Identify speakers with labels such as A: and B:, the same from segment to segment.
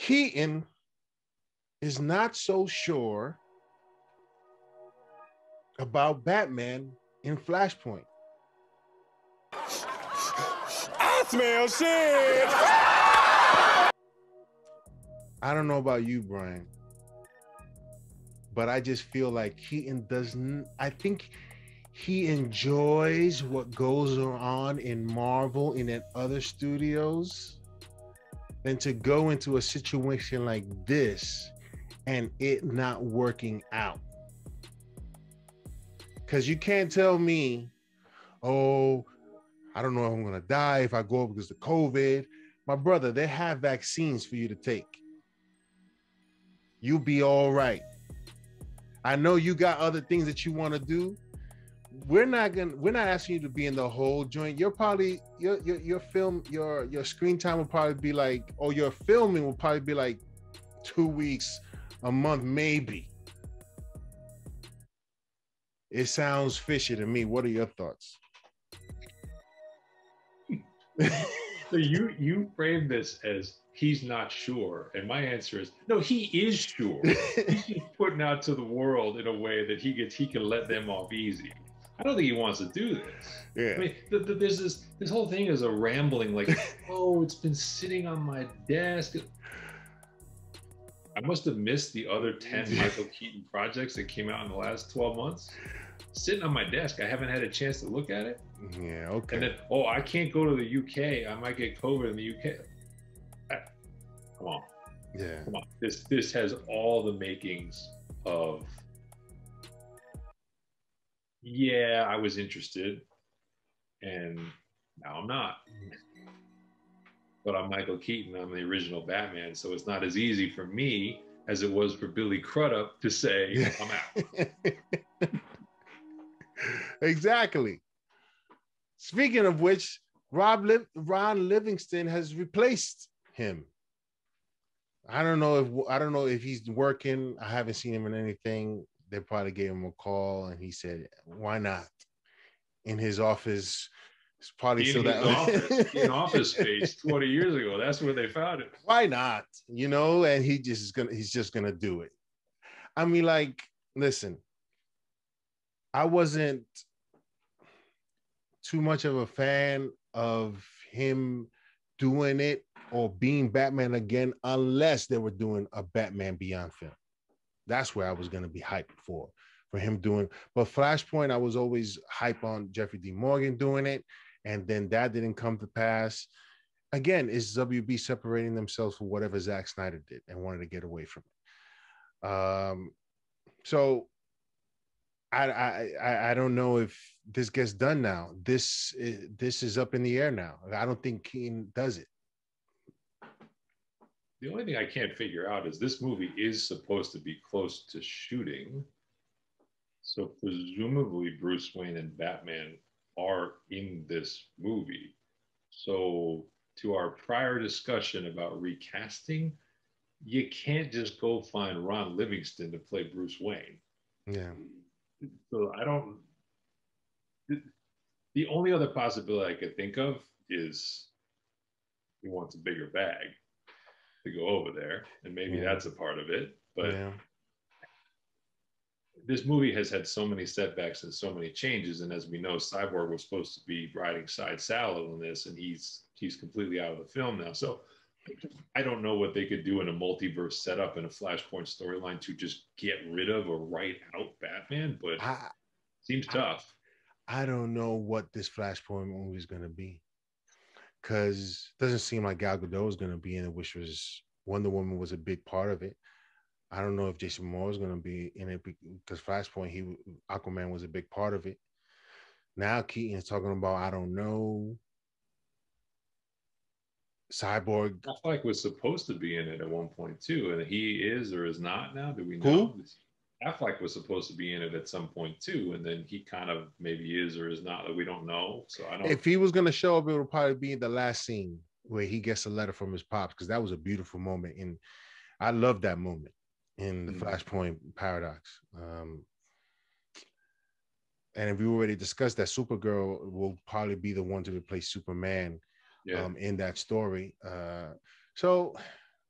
A: Keaton is not so sure about Batman in Flashpoint.
B: I smell shit.
A: I don't know about you, Brian, but I just feel like Keaton doesn't. I think he enjoys what goes on in Marvel and in other studios than to go into a situation like this and it not working out. Because you can't tell me, oh, I don't know if I'm going to die if I go up because of COVID. My brother, they have vaccines for you to take. You'll be all right. I know you got other things that you want to do. We're not gonna. We're not asking you to be in the whole joint. You're probably your your your film your your screen time will probably be like, or your filming will probably be like two weeks, a month, maybe. It sounds fishy to me. What are your thoughts?
C: so you you frame this as he's not sure, and my answer is no. He is sure. he's putting out to the world in a way that he gets he can let them off easy. I don't think he wants to do this.
A: Yeah.
C: I mean, the, the, there's this this whole thing is a rambling like, oh, it's been sitting on my desk. I must have missed the other ten Michael Keaton projects that came out in the last twelve months. Sitting on my desk, I haven't had a chance to look at it.
A: Yeah, okay.
C: And then, oh, I can't go to the UK. I might get COVID in the UK. Come on.
A: Yeah.
C: Come on. This this has all the makings of yeah, I was interested and now I'm not. But I'm Michael Keaton, I'm the original Batman, so it's not as easy for me as it was for Billy Crudup to say I'm out.
A: exactly. Speaking of which, Rob Liv- Ron Livingston has replaced him. I don't know if I don't know if he's working. I haven't seen him in anything. They probably gave him a call, and he said, "Why not?" In his office, it's probably
C: in
A: so that
C: office, in office space 20 years ago. That's where they found it.
A: Why not? You know, and he just is gonna he's just gonna do it. I mean, like, listen, I wasn't too much of a fan of him doing it or being Batman again unless they were doing a Batman Beyond film. That's where I was going to be hyped for, for him doing. But Flashpoint, I was always hype on Jeffrey D. Morgan doing it. And then that didn't come to pass. Again, is WB separating themselves from whatever Zack Snyder did and wanted to get away from it. Um, so I, I I don't know if this gets done now. This is, this is up in the air now. I don't think Keane does it.
C: The only thing I can't figure out is this movie is supposed to be close to shooting. So presumably Bruce Wayne and Batman are in this movie. So to our prior discussion about recasting, you can't just go find Ron Livingston to play Bruce Wayne.
A: Yeah.
C: So I don't. The only other possibility I could think of is he wants a bigger bag to go over there, and maybe
A: Yeah.
C: that's a part of it. But
A: yeah.
C: this movie has had so many setbacks and so many changes, and as we know, Cyborg was supposed to be riding side saddle in this, and he's he's completely out of the film now. So I don't know what they could do in a multiverse setup and a Flashpoint storyline to just get rid of or write out Batman, but
A: I
C: seems tough.
A: I don't know what this Flashpoint movie is going to be because it doesn't seem like Gal Gadot is going to be in it, which was Wonder Woman was a big part of it. I don't know if Jason Momoa is going to be in it because Flashpoint, he Aquaman was a big part of it. Now Keaton is talking about I don't know. Cyborg,
C: I feel like was supposed to be in it at one point too, and he is or is not now. Do we
A: Who?
C: Affleck was supposed to be in it at some point too, and then he kind of maybe is or is not. We don't know. So I don't.
A: if he was going to show up, it would probably be the last scene where he gets a letter from his pops because that was a beautiful moment, and I love that moment in the
C: Mhm.
A: Flashpoint paradox. Um, and we already discussed that Supergirl will probably be the one to replace Superman
C: yeah.
A: um, in that story. Uh, so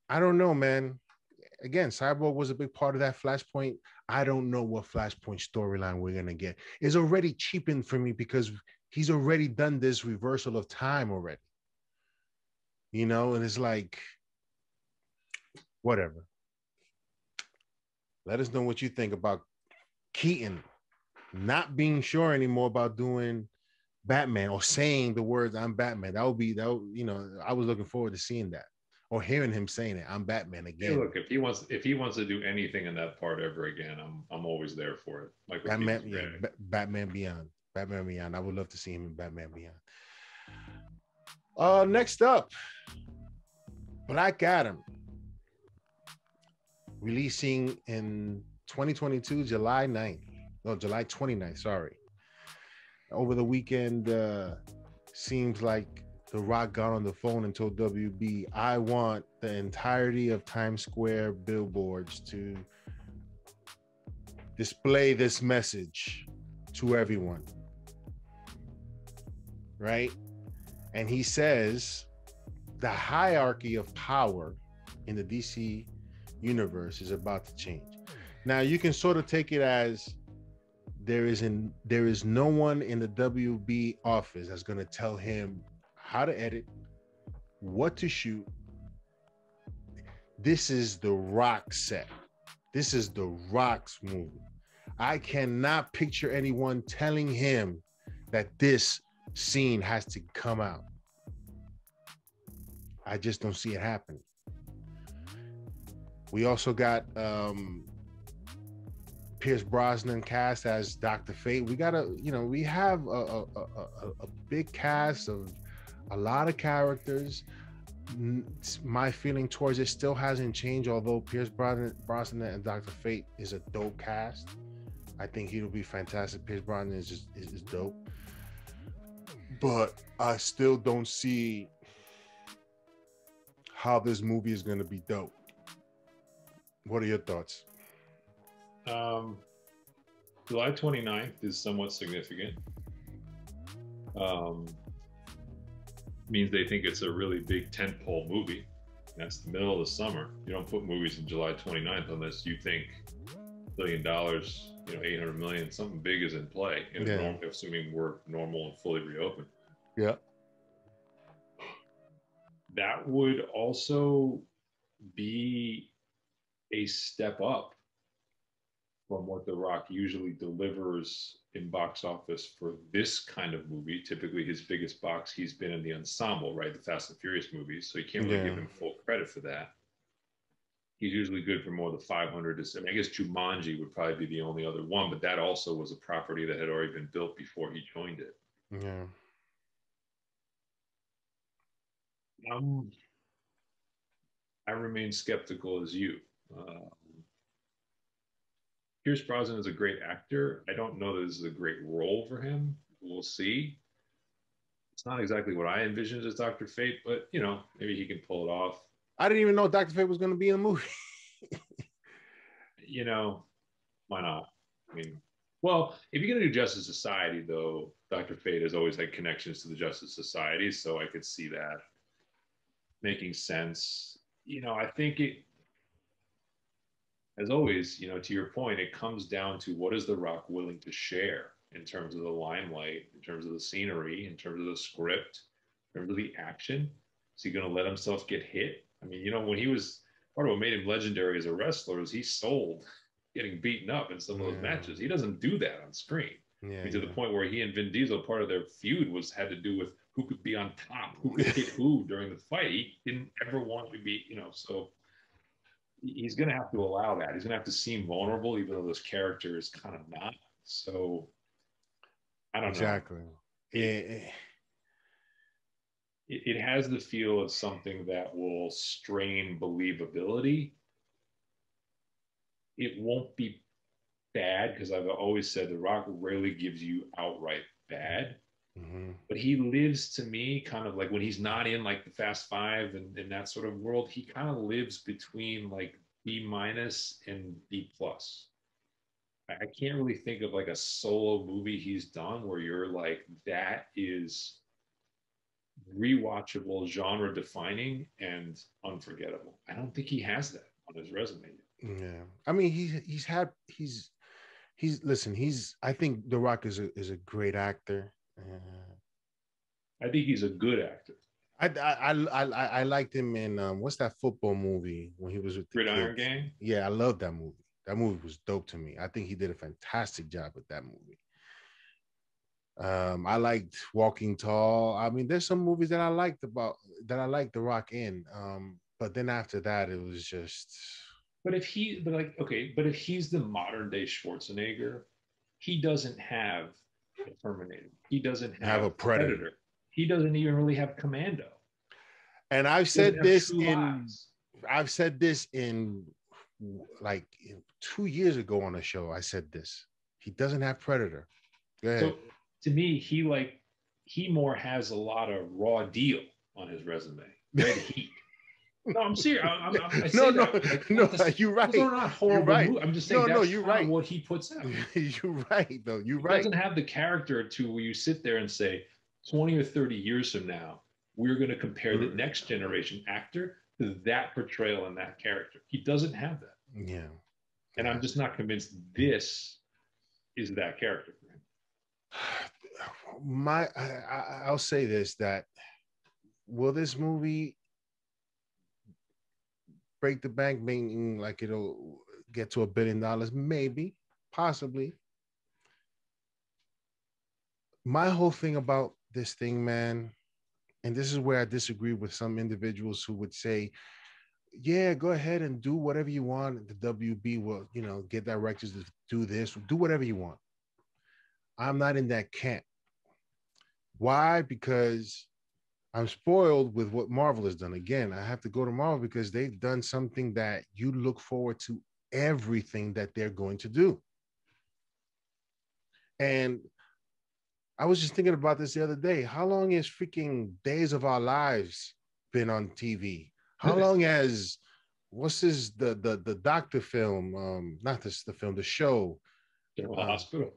A: I don't know, man. Again, Cyborg was a big part of that Flashpoint. I don't know what Flashpoint storyline we're gonna get. It's already cheapened for me because he's already done this reversal of time already. You know, and it's like, whatever. Let us know what you think about Keaton not being sure anymore about doing Batman or saying the words "I'm Batman." That would be that. Would, you know, I was looking forward to seeing that or hearing him saying it. I'm Batman again.
C: Hey, look, if he wants, if he wants to do anything in that part ever again, I'm, I'm always there for it. Like
A: Batman, yeah, B- Batman Beyond, Batman Beyond. I would love to see him in Batman Beyond. Uh, next up, Black Adam, releasing in 2022, July 9th. No, July 29th. Sorry. Over the weekend, uh, seems like the Rock got on the phone and told WB, I want the entirety of Times Square billboards to display this message to everyone. Right? And he says the hierarchy of power in the DC universe is about to change. Now you can sort of take it as there is in there is no one in the WB office that's going to tell him how to edit, what to shoot. This is the rock set. This is the rocks movie. I cannot picture anyone telling him that this scene has to come out. I just don't see it happening. We also got um Pierce Brosnan cast as Doctor Fate. We got a, you know, we have a, a, a, a big cast of a lot of characters. My feeling towards it still hasn't changed, although Pierce Brosnan, and Doctor Fate is a dope cast. I think he'll be fantastic. Pierce Brosnan is just is, is dope, but I still don't see how this movie is going to be dope. What are your thoughts?
C: Um, July 29th is somewhat significant. Um, means they think it's a really big tentpole movie. That's the middle of the summer. You don't put movies in July 29th unless you think billion dollars, you know, 800 million, something big is in play. yeah. norm, assuming we're normal and fully reopened.
A: Yeah.
C: That would also be a step up from what The Rock usually delivers in box office for this kind of movie. Typically, his biggest box, he's been in the ensemble, right? The Fast and Furious movies. So you can't really yeah. give him full credit for that. He's usually good for more than 500 to, I, mean, I guess Jumanji would probably be the only other one, but that also was a property that had already been built before he joined it.
A: Yeah.
C: Um, I remain skeptical as you. Uh, Pierce Brosnan is a great actor. I don't know that this is a great role for him. We'll see. It's not exactly what I envisioned as Doctor Fate, but you know, maybe he can pull it off.
A: I didn't even know Doctor Fate was going to be in the movie.
C: you know, why not? I mean, well, if you're going to do Justice Society, though, Doctor Fate has always had connections to the Justice Society, so I could see that making sense. You know, I think it as always, you know, to your point, it comes down to what is The Rock willing to share in terms of the limelight, in terms of the scenery, in terms of the script, in terms of the action. Is he going to let himself get hit? I mean, you know, when he was part of what made him legendary as a wrestler is he sold getting beaten up in some of those yeah. matches. He doesn't do that on screen. Yeah, I mean, to yeah. the point where he and Vin Diesel, part of their feud was had to do with who could be on top, who could hit who during the fight. He didn't ever want to be, you know, so he's going to have to allow that. He's going to have to seem vulnerable, even though this character is kind of not. So I don't
A: exactly. know. Exactly.
C: It, it has the feel of something that will strain believability. It won't be bad because I've always said The Rock rarely gives you outright bad. Mm-hmm. But he lives to me kind of like when he's not in like the Fast Five and, and that sort of world, he kind of lives between like B minus and B plus. I can't really think of like a solo movie he's done where you're like, that is rewatchable, genre defining, and unforgettable. I don't think he has that on his resume.
A: Yeah, I mean he's he's had he's he's listen he's I think The Rock is a is a great actor.
C: I think he's a good actor.
A: I I I I, I liked him in um, what's that football movie when he was with the
C: Gridiron
A: kids?
C: Gang.
A: Yeah, I love that movie. That movie was dope to me. I think he did a fantastic job with that movie. Um, I liked Walking Tall. I mean, there's some movies that I liked about that I liked The Rock in. Um, but then after that, it was just
C: But if he, but like, okay, but if he's the modern day Schwarzenegger, he doesn't have a Terminator. He doesn't have,
A: Have a Predator.
C: He doesn't even really have Commando.
A: and I've
C: He
A: said this in. I've said this in like two years ago on a show. I said this. He doesn't have Predator. Go ahead.
C: So to me, he like he more has a lot of raw deal on his resume. Red Heat. No, I'm serious. I'm, I'm, I say
A: no, no,
C: like,
A: no,
C: to-
A: you're right.
C: Those are not horrible.
A: right.
C: movies. I'm just saying
A: No, no, you're right.
C: what he puts out.
A: you're right, though. You're
C: He
A: right.
C: doesn't have the character to where you sit there and say, 20 or 30 years from now, we're going to compare the
A: Mm.
C: next generation actor to that portrayal and that character. He doesn't have that.
A: Yeah.
C: And I'm just not convinced this is that character for him.
A: My, I, I, I'll say this: that will this movie break the bank, meaning like it'll get to a billion dollars? Maybe, possibly. My whole thing about this thing, man, and this is where I disagree with some individuals who would say, yeah, go ahead and do whatever you want. The WB will, you know, get directors to do this, do whatever you want. I'm not in that camp. Why? Because I'm spoiled with what Marvel has done. Again, I have to go to Marvel because they've done something that you look forward to everything that they're going to do. And I was just thinking about this the other day. How long has freaking Days of Our Lives been on TV? How long has what's this the the the doctor film? Um, not this the film, the show,
C: General
A: Uh,
C: Hospital.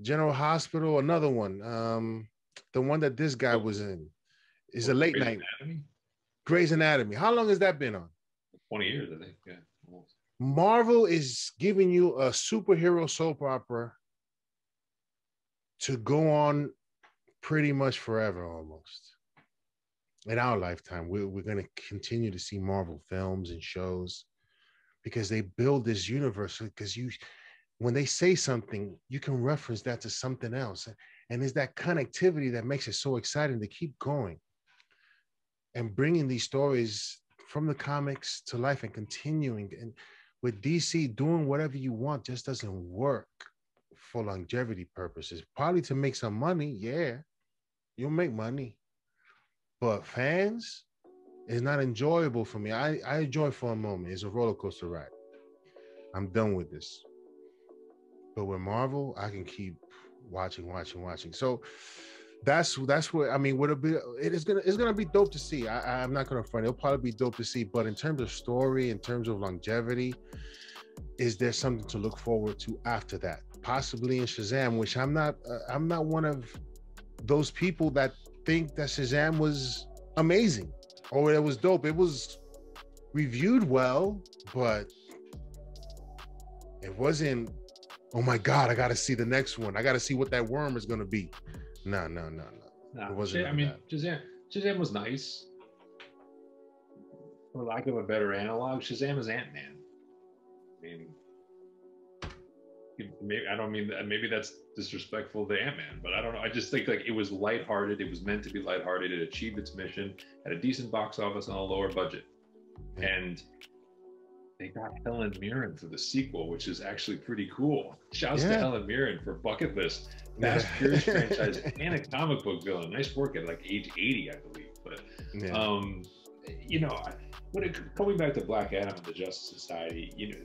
A: General Hospital, another one. Um, the one that this guy was in is a late
C: Grey's
A: night
C: Anatomy?
A: Grey's Anatomy. How long has that been on?
C: 20 years, I think. Yeah. almost.
A: Marvel is giving you a superhero soap opera to go on pretty much forever almost. In our lifetime, we're, we're going to continue to see Marvel films and shows because they build this universe. Because you, when they say something, you can reference that to something else. And it's that connectivity that makes it so exciting to keep going and bringing these stories from the comics to life and continuing. And with DC, doing whatever you want just doesn't work for longevity purposes. Probably to make some money, yeah, you'll make money. But fans, it's not enjoyable for me. I, I enjoy for a moment. It's a roller coaster ride. I'm done with this. But with Marvel, I can keep watching, watching, watching. So that's that's what I mean. Would it be? It is gonna it's gonna be dope to see. I, I'm not gonna front. It'll probably be dope to see. But in terms of story, in terms of longevity, is there something to look forward to after that? Possibly in Shazam, which I'm not. Uh, I'm not one of those people that think that Shazam was amazing or it was dope. It was reviewed well, but it wasn't. Oh my god! I got to see the next one. I got to see what that worm is gonna be. No, no, no, no. It wasn't
C: I mean,
A: that.
C: Shazam, Shazam was nice. For lack of a better analog, Shazam is Ant Man. I mean, maybe I don't mean that. Maybe that's disrespectful to Ant Man, but I don't know. I just think like it was lighthearted. It was meant to be lighthearted. It achieved its mission. Had a decent box office on a lower budget,
A: Yeah.
C: and they got Helen Mirren for the sequel, which is actually pretty cool. Shouts to Helen Mirren for Bucket List Fast
A: Yeah.
C: Furious franchise and a comic book villain. Nice work at like age 80, I believe. But
A: Yeah.
C: um, you know, when it coming back to Black Adam and the Justice Society, you know,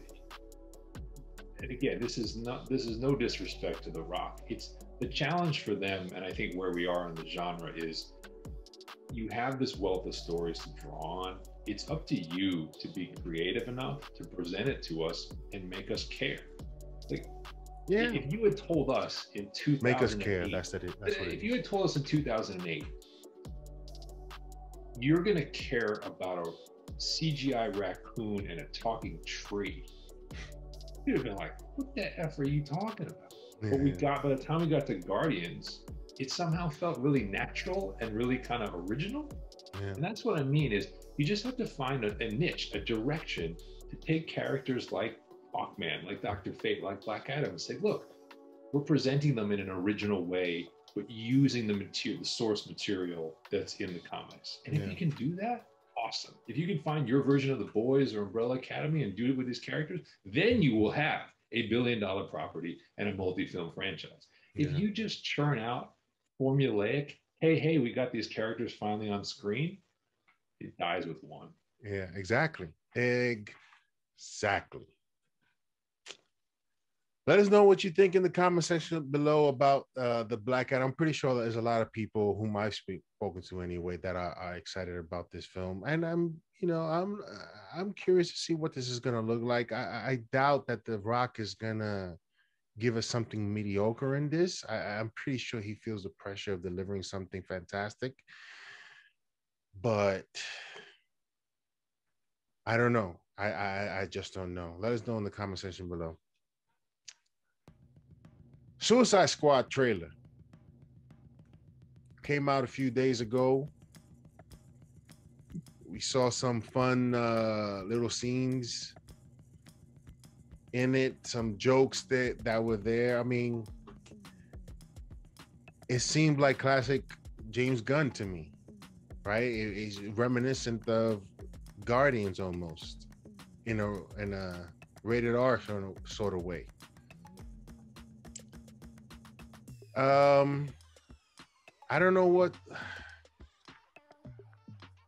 C: and again, this is not this is no disrespect to The Rock. It's the challenge for them, and I think where we are in the genre is you have this wealth of stories to draw on. It's up to you to be creative enough to present it to us and make us care. Like
A: yeah.
C: if you had told us in 2008,
A: Make us care. That's it. That's it
C: if you had told us in 2008 you're gonna care about a CGI raccoon and a talking tree. You'd have been like, what the F are you talking about? But we got by the time we got to Guardians, it somehow felt really natural and really kind of original.
A: Yeah.
C: And that's what I mean is you just have to find a, a niche, a direction to take characters like Hawkman, like Doctor Fate, like Black Adam, and say, look, we're presenting them in an original way, but using the material, the source material that's in the comics. And if you can do that, awesome. If you can find your version of the Boys or Umbrella Academy and do it with these characters, then you will have a billion dollar property and a multi-film franchise. If you just churn out formulaic, hey, hey, we got these characters finally on screen, it dies with one.
A: Yeah, exactly. Exactly. Let us know what you think in the comment section below about uh, the Black Adam. I'm pretty sure there's a lot of people whom I've speak, spoken to anyway that are, are excited about this film, and I'm, you know, I'm, I'm curious to see what this is gonna look like. I, I doubt that The Rock is gonna give us something mediocre in this. I, I'm pretty sure he feels the pressure of delivering something fantastic, but I don't know. I, I I just don't know. Let us know in the comment section below. Suicide Squad trailer came out a few days ago. We saw some fun uh, little scenes in it, some jokes that that were there. I mean, it seemed like classic James Gunn to me, right? It- it's reminiscent of Guardians almost in a in a rated R sort of, sort of way. Um, I don't know what.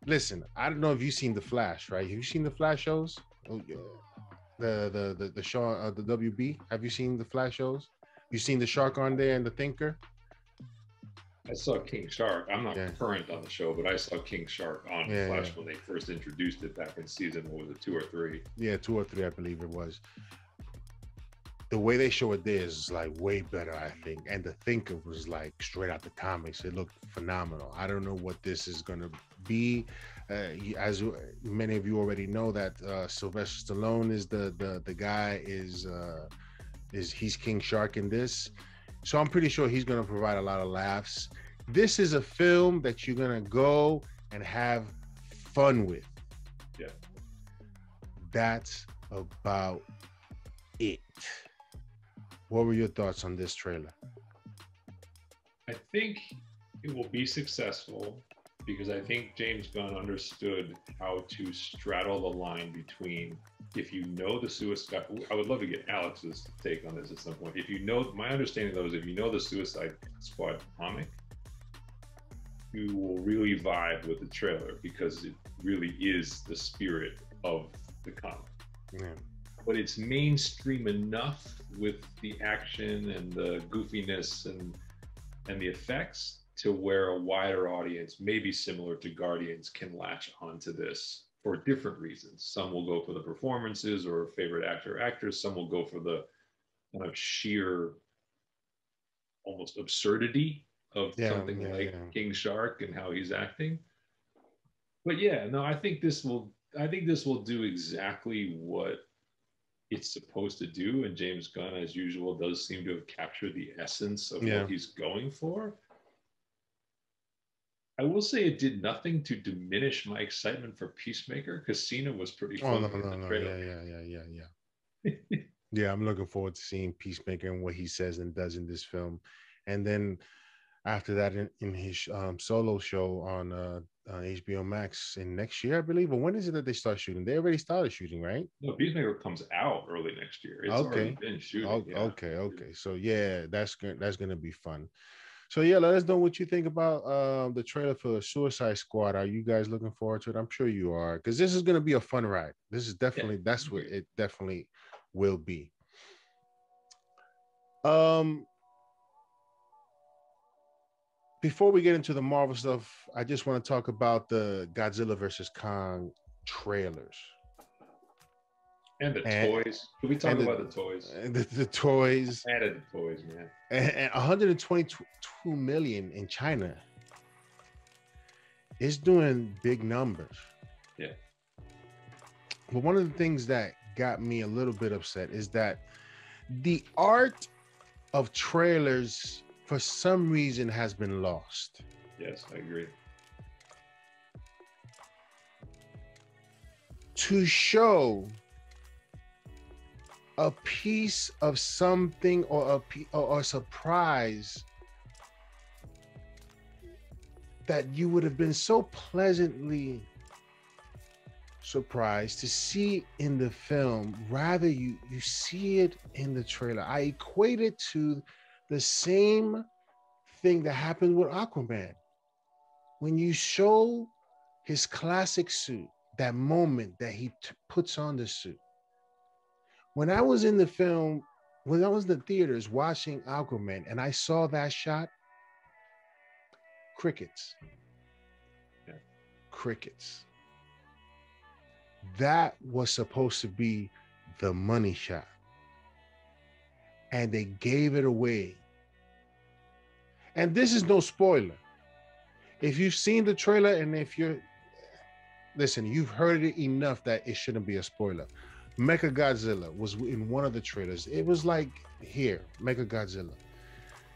A: Listen, I don't know if you've seen the Flash, right? Have you seen the Flash shows? Oh, yeah. The the the the show uh, the WB. Have you seen the Flash shows? You seen the Shark on there and the Thinker?
C: I saw King Shark. I'm not
A: Yeah.
C: current on the show, but I saw King Shark on
A: Yeah,
C: Flash
A: yeah.
C: when they first introduced it back in season, what was it, two or three?
A: Yeah, two or three, I believe it was. The way they show it there is like way better, I think. And the Thinker was like straight out the comics. It looked phenomenal. I don't know what this is gonna be. Uh, as many of you already know, that uh, Sylvester Stallone is the the the guy is uh, is he's King Shark in this. So I'm pretty sure he's gonna provide a lot of laughs. This is a film that you're gonna go and have fun with.
C: Yeah.
A: That's about it. What were your thoughts on this trailer?
C: I think it will be successful because I think James Gunn understood how to straddle the line between if you know the Suicide I would love to get Alex's take on this at some point. If you know my understanding though is if you know the Suicide Squad comic, you will really vibe with the trailer because it really is the spirit of the comic
A: Yeah.
C: but it's mainstream enough with the action and the goofiness and and the effects to where a wider audience, maybe similar to Guardians, can latch onto this for different reasons. Some will go for the performances or favorite actor or actress. Some will go for the kind of sheer, almost absurdity of
A: Yeah,
C: something
A: yeah,
C: like
A: yeah.
C: King Shark and how he's acting. But yeah, no, I think this will. I think this will do exactly what it's supposed to do. And James Gunn, as usual, does seem to have captured the essence of what he's going for. I will say it did nothing to diminish my excitement for Peacemaker because Cena was pretty
A: Oh no, no, no. Yeah, yeah, yeah, yeah, yeah. yeah, I'm looking forward to seeing Peacemaker and what he says and does in this film. And then after that, in, in his um, solo show on uh, on HBO Max in next year, I believe. Or when is it that they start shooting? They already started shooting, right?
C: No, Peacemaker comes out early next year. It's
A: Okay.
C: already been shooting.
A: Oh,
C: yeah.
A: Okay, okay. So yeah, that's that's gonna be fun. So yeah, let us know what you think about um, the trailer for Suicide Squad. Are you guys looking forward to it? I'm sure you are, because this is gonna be a fun ride. This is definitely that's what it definitely will be. Um, before we get into the Marvel stuff, I just want to talk about the Godzilla versus Kong trailers.
C: And the
A: And-
C: toys. Can we talk
A: the-
C: about the toys?
A: The, the toys
C: Added the toys, man.
A: and, and 122 million in China. it's doing big numbers.
C: Yeah.
A: But one of the things that got me a little bit upset is that the art of trailers for some reason has been lost.
C: Yes, I agree.
A: To show a piece of something or a or a surprise that you would have been so pleasantly surprised to see in the film. Rather you you see it in the trailer. I equate it to the same thing that happened with aquaman. When you show his classic suit that moment that he t- puts on the suit when i was in the film when i was in the theaters watching aquaman and i saw that shot crickets
C: Yeah.
A: crickets that was supposed to be the money shot. And they gave it away. And this is no spoiler. If you've seen the trailer and if you're, listen, you've heard it enough that it shouldn't be a spoiler. Mecha Godzilla was in one of the trailers. It was like here, Mecha Godzilla.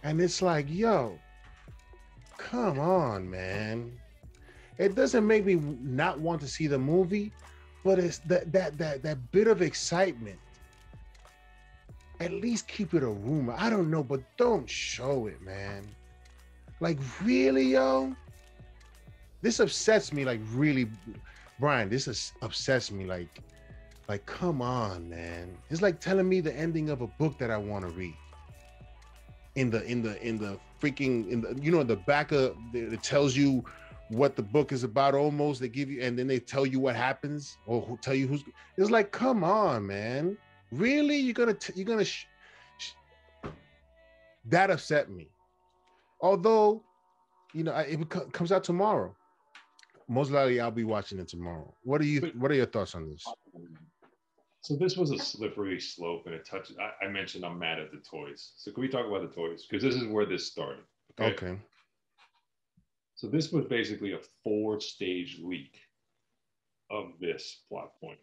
A: And it's like, yo, come on, man. It doesn't make me not want to see the movie, but it's that that that that bit of excitement. At least keep it a rumor. I don't know, but don't show it, man. Like really, yo. This upsets me. Like really, Brian. This is upsets me. Like, like come on, man. It's like telling me the ending of a book that I want to read. In the in the in the freaking in the you know the back of it tells you what the book is about almost. They give you and then they tell you what happens or who tell you who's it's like come on man. Really? You're gonna t- you're gonna sh- sh- that upset me. Although you know I- it co- comes out tomorrow. Most likely i'll be watching it tomorrow. What are you what are your thoughts on this
C: So this was a slippery slope and a touch. I, I mentioned I'm mad at the toys. So can we talk about the toys? Because this is where this started.
A: okay
C: So this was basically a four-stage leak of this plot point.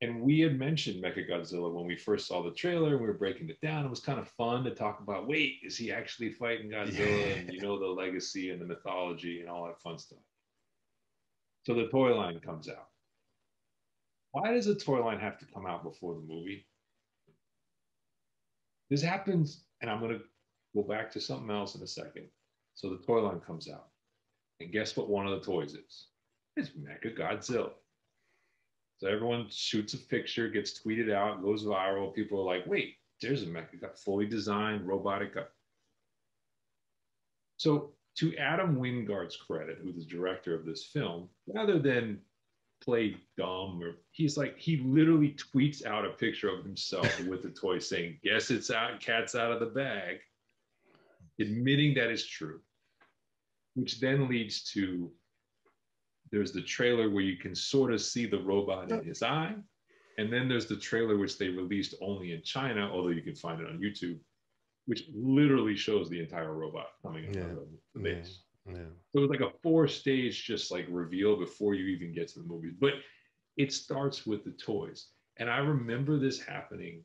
C: And we had mentioned Mechagodzilla when we first saw the trailer. and We were breaking it down. It was kind of fun to talk about. Wait, is he actually fighting Godzilla?
A: Yeah.
C: And you know the legacy and the mythology and all that fun stuff. So the toy line comes out. Why does a toy line have to come out before the movie? This happens, and I'm going to go back to something else in a second. So the toy line comes out. And guess what one of the toys is? It's Mecha Godzilla. So everyone shoots a picture, gets tweeted out, goes viral. People are like, wait, there's a Mecha fully designed robotic. God." So to Adam Wingard's credit, who's the director of this film, rather than play dumb or he's like he literally tweets out a picture of himself with the toy saying, guess it's out, cat's out of the bag, admitting that is true which then leads to there's the trailer where you can sort of see the robot in his eye. And then there's the trailer which they released only in China, although you can find it on YouTube, which literally shows the entire robot coming out
A: Yeah.
C: of the base.
A: Yeah
C: So it was like a four stage just like reveal before you even get to the movies. But it starts with the toys. And I remember this happening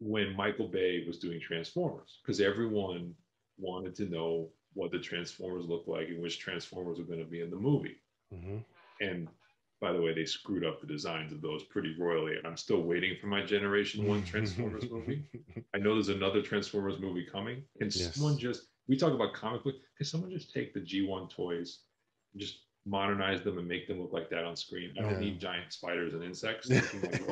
C: when Michael Bay was doing Transformers, because everyone wanted to know what the Transformers looked like and which Transformers were going to be in the movie.
A: hmm
C: And by the way, they screwed up the designs of those pretty royally. And I'm still waiting for my Generation One Transformers movie. I know there's another Transformers movie coming. Can
A: Yes.
C: someone just, we talk about comic book, can someone just take the G1 toys, and just modernize them and make them look like that on screen? I don't
A: Yeah.
C: need giant spiders and insects.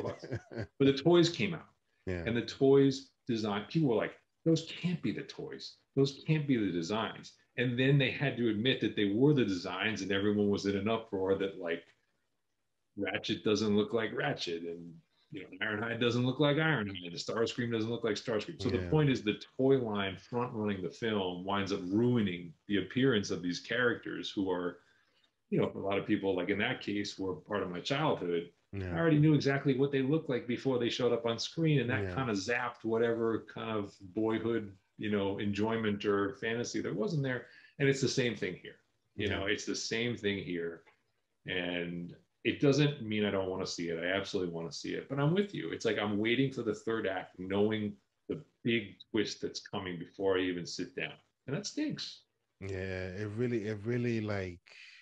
C: But the toys came out
A: yeah
C: and the toys design, people were like, those can't be the toys. Those can't be the designs. And then they had to admit that they were the designs, and everyone was in an uproar that like Ratchet doesn't look like Ratchet, and you know Ironhide doesn't look like Ironhide, and Starscream doesn't look like Starscream. So the point is, the toy line front running the film winds up ruining the appearance of these characters who are, you know, for a lot of people, like in that case, were part of my childhood. I already knew exactly what they looked like before they showed up on screen, and that
A: Yeah.
C: kind of zapped whatever kind of boyhood, you know, enjoyment or fantasy there wasn't there. And it's the same thing here. You know, it's the same thing here. And it doesn't mean I don't want to see it. I absolutely want to see it, but I'm with you. It's like I'm waiting for the third act, knowing the big twist that's coming before I even sit down. And that stinks.
A: Yeah, it really, it really like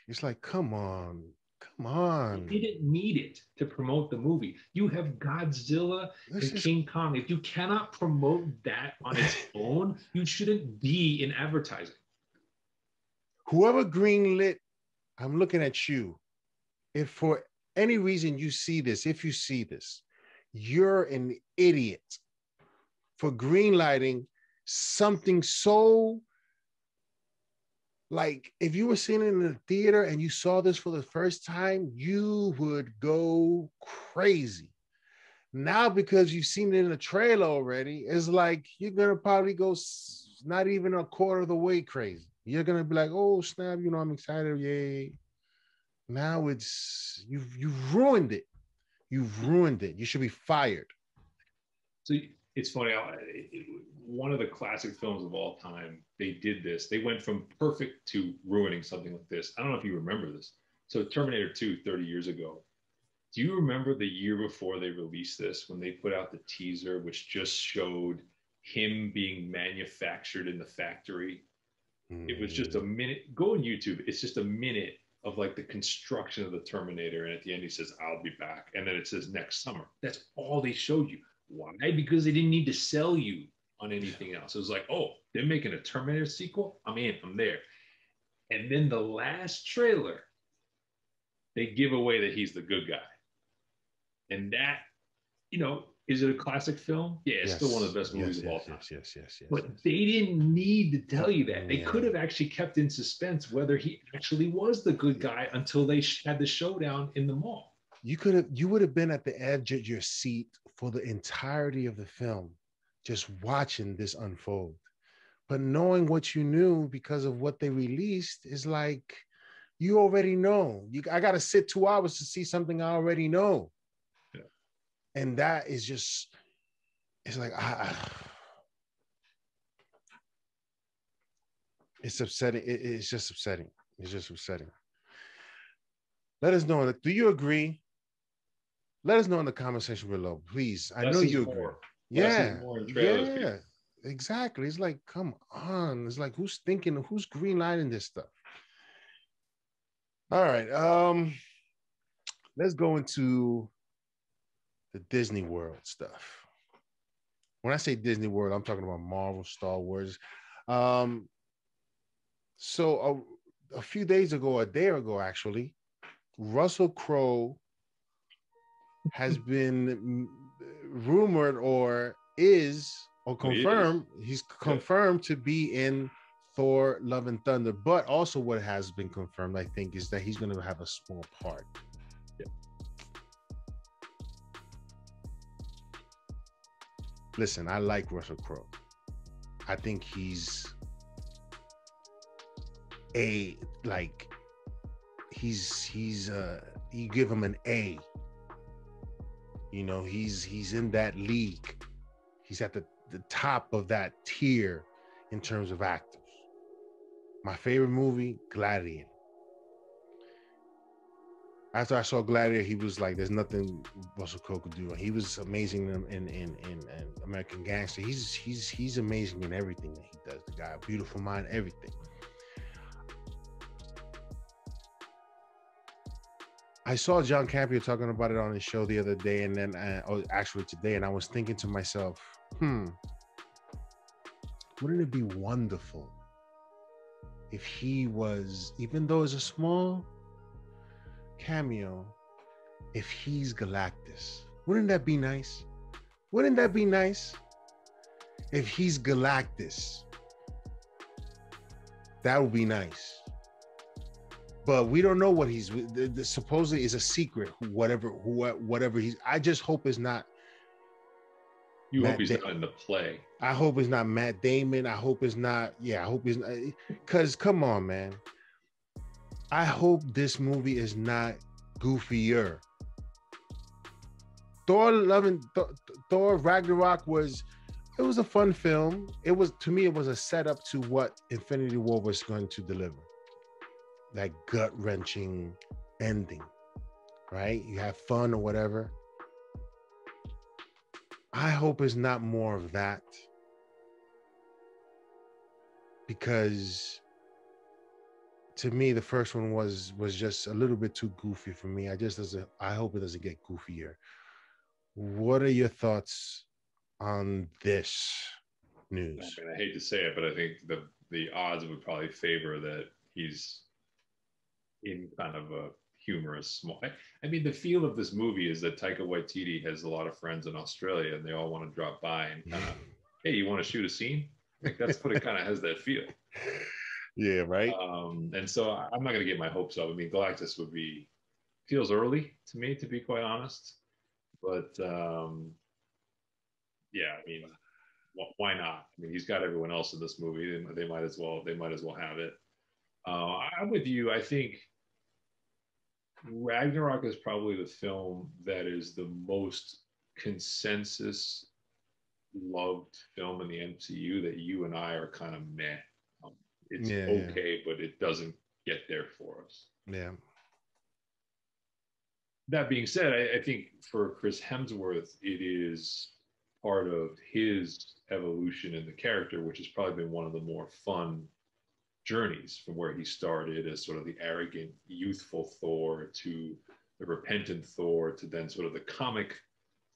A: it's like, come on, come on.
C: You didn't need it to promote the movie. You have Godzilla
A: This
C: and
A: is-
C: King Kong. If you cannot promote that on its own, you shouldn't be in advertising.
A: whoever greenlit, I'm looking at you. If for any reason you see this, if you see this, you're an idiot for greenlighting something so like if you were it in the theater and you saw this for the first time, you would go crazy. Now, because you've seen it in the trailer already, it's like you're gonna probably go not even a quarter of the way crazy. You're gonna be like, "Oh snap!" You know, I'm excited, yay! Now it's you've you've ruined it. You've ruined it. You should be fired.
C: So it's funny. One of the classic films of all time, they did this. They went from perfect to ruining something like this. I don't know if you remember this. So Terminator 2, 30 years ago. Do you remember the year before they released this when they put out the teaser, which just showed him being manufactured in the factory? It was just a mm. minute. Go on YouTube. It's just a minute of like the construction of the Terminator, and at the end he says, "I'll be back," and then it says next summer. That's all they showed you. Why? Because they didn't need to sell you on anything else. It was like, oh, they're making a Terminator sequel. I'm in. I'm there. And then the last trailer, they give away that he's the good guy, and that, you know, is it a classic film? Yeah, it's still one of the best
A: Yes,
C: movies of
A: yes,
C: all time.
A: Yes, yes, yes, yes.
C: But they didn't need to tell you that. They
A: Yeah.
C: could have actually kept in suspense whether he actually was the good guy until they had the showdown in the mall.
A: you could have you would have been at the edge of your seat for the entirety of the film just watching this unfold but knowing what you knew because of what they released is like you already know you i got to sit two hours to see something i already know. And that is just it's like I, I- it's upsetting. It- it's just upsetting. It's just upsetting. Let us know do you agree? Let us know in the comment section below please. I know you agree. Yeah.
C: more in trailers,
A: yeah exactly. It's like come on. It's like who's thinking who's greenlighting this stuff? All right um let's go into the disney world stuff. When i say disney world i'm talking about marvel star wars. Um so a, a few days ago a day ago actually russell crowe has been rumored or is or
C: Oh, he is.
A: confirmed he's confirmed to be in Thor Love and Thunder. But also what has been confirmed I think is that he's going to have a small part listen I like Russell Crowe I think he's a like he's he's uh you give him an A you know, he's he's in that league. He's at the, the top of that tier in terms of actors. My favorite movie, Gladiator. After I saw Gladiator, he was like, "There's nothing Russell Crowe could do." He was amazing in in in, in, American Gangster. He's he's he's amazing in everything that he does. The guy, beautiful mind, everything. I saw John Campea talking about it on his show the other day, and then uh, oh, actually today, and I was thinking to myself, hmm, wouldn't it be wonderful if he was, even though it's a small cameo, if he's Galactus? Wouldn't that be nice? Wouldn't that be nice if he's Galactus? That would be nice but we don't know what he's the, the, supposedly is a secret whatever who whatever he's i just hope it's not
C: You
A: Matt
C: hope he's not in the play.
A: i hope it's not matt damon i hope it's not yeah i hope it's not because come on man i hope this movie is not goofier thor loving thor, thor ragnarok was it was a fun film. It was to me, it was a setup to what Infinity War was going to deliver. That gut wrenching ending, right? You have fun or whatever. I hope it's not more of that because to me the first one was was just a little bit too goofy for me. I just doesn't I hope it doesn't get goofier. What are your thoughts on this news?
C: I, mean, I hate to say it, but I think the the odds would probably favor that he's in kind of a humorous small. I, I mean, the feel of this movie is that Taika Waititi has a lot of friends in Australia, and they all want to drop by and kind of, hey, you want to shoot a scene? Like that's what it kind of has that feel.
A: Yeah, right.
C: Um, and so I'm not going to get my hopes up. I mean, Galactus would be feels early to me, to be quite honest. But um, yeah, I mean, why not? I mean, he's got everyone else in this movie. They, they might as well. They might as well have it. Uh, I'm with you. I think Ragnarok is probably the film that is the most consensus loved film in the MCU that you and I are kind of meh. It's yeah, okay, yeah. but it doesn't get there for us.
A: Yeah.
C: That being said, I, I think for Chris Hemsworth, it is part of his evolution in the character, which has probably been one of the more fun journeys from where he started as sort of the arrogant, youthful Thor to the repentant Thor to then sort of the comic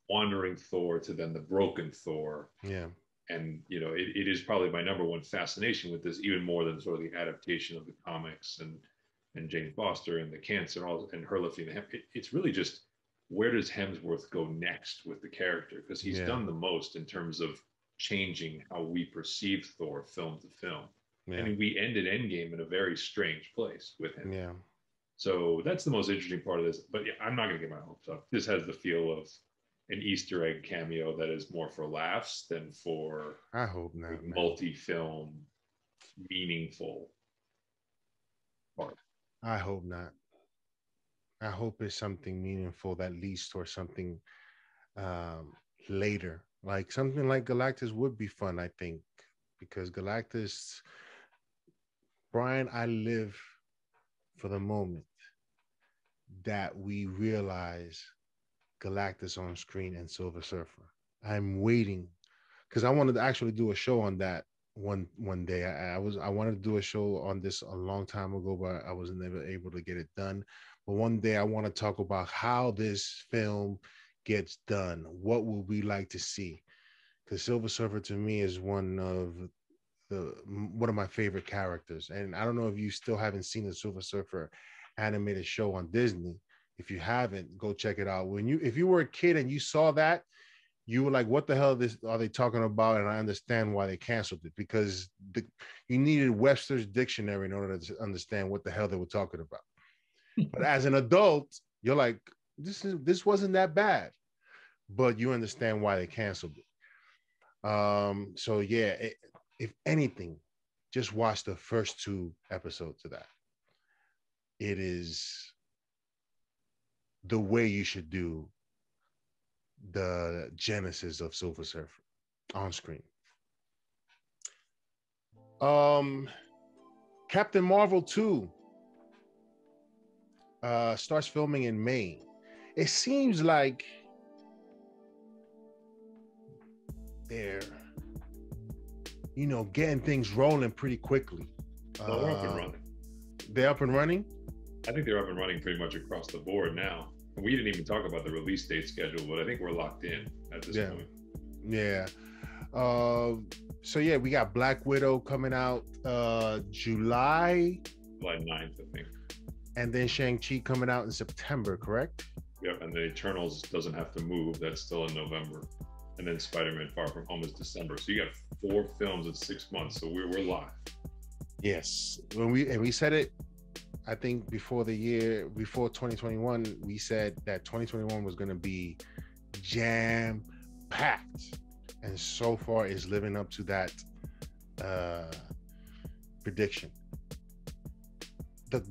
C: wandering Thor to then the broken Thor.
A: Yeah.
C: And you know, it, it is probably my number one fascination with this, even more than sort of the adaptation of the comics and and Jane Foster and the cancer and all and her lifting the hem. It, it's really just where does Hemsworth go next with the character? Because he's yeah. done the most in terms of changing how we perceive Thor film to film. Yeah. And we ended Endgame in a very strange place with him.
A: Yeah.
C: So that's the most interesting part of this. But yeah, I'm not going to get my hopes up. This has the feel of an Easter egg cameo that is more for laughs than for
A: I hope not
C: multi-film meaningful part.
A: I hope not. I hope it's something meaningful that leads towards something um, later. Like something like Galactus would be fun, I think, because Galactus, Brian, I live for the moment that we realize Galactus on screen and Silver Surfer. I'm waiting because I wanted to actually do a show on that one one day. I, I, was I wanted to do a show on this a long time ago, but I was never able to get it done. But one day I want to talk about how this film gets done. What would we like to see? Because Silver Surfer to me is one of the one of my favorite characters. And I don't know if you still haven't seen the Silver Surfer animated show on Disney. If you haven't, go check it out. When you if you were a kid and you saw that, you were like, "What the hell this are they talking about?" And I understand why they canceled it because the, you needed Webster's dictionary in order to understand what the hell they were talking about. but as an adult, you're like, "This is this wasn't that bad," but you understand why they canceled it. Um. So yeah, it, if anything, just watch the first two episodes of that. It is the way you should do the genesis of Silver Surfer on screen. Um, Captain Marvel 2 uh, starts filming in May. It seems like they're, you know, getting things rolling pretty quickly.
C: They're up and uh, running.
A: They're up and running?
C: I think they're up and running pretty much across the board now we didn't even talk about the release date schedule, but I think we're locked in at this
A: yeah.
C: point.
A: Yeah. Uh, so yeah, we got Black Widow coming out uh July.
C: July 9th, I think.
A: And then Shang-Chi coming out in September, correct?
C: Yep, and the Eternals doesn't have to move. That's still in November. And then Spider-Man Far From Home is December. So you got four films in six months. So we're we're live.
A: Yes. When we and we said it I think before the year before 2021, we said that 2021 was going to be jam packed, and so far is living up to that uh, prediction. The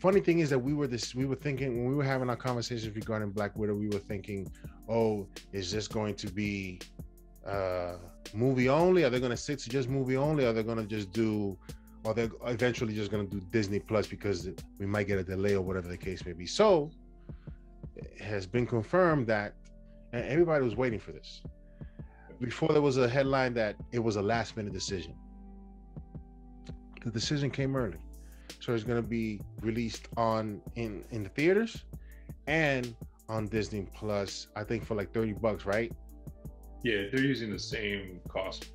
A: funny thing is that we were this we were thinking when we were having our conversations regarding Black Widow, we were thinking, oh, is this going to be uh, movie only? Are they going to stick to just movie only? Are they going to just do, or they're eventually just going to do Disney Plus because we might get a delay or whatever the case may be? So, it has been confirmed that, and everybody was waiting for this. Before there was a headline that it was a last minute decision. The decision came early. So it's going to be released on in in the theaters and on Disney Plus. I think for like thirty bucks, right?
C: Yeah, they're using the same cost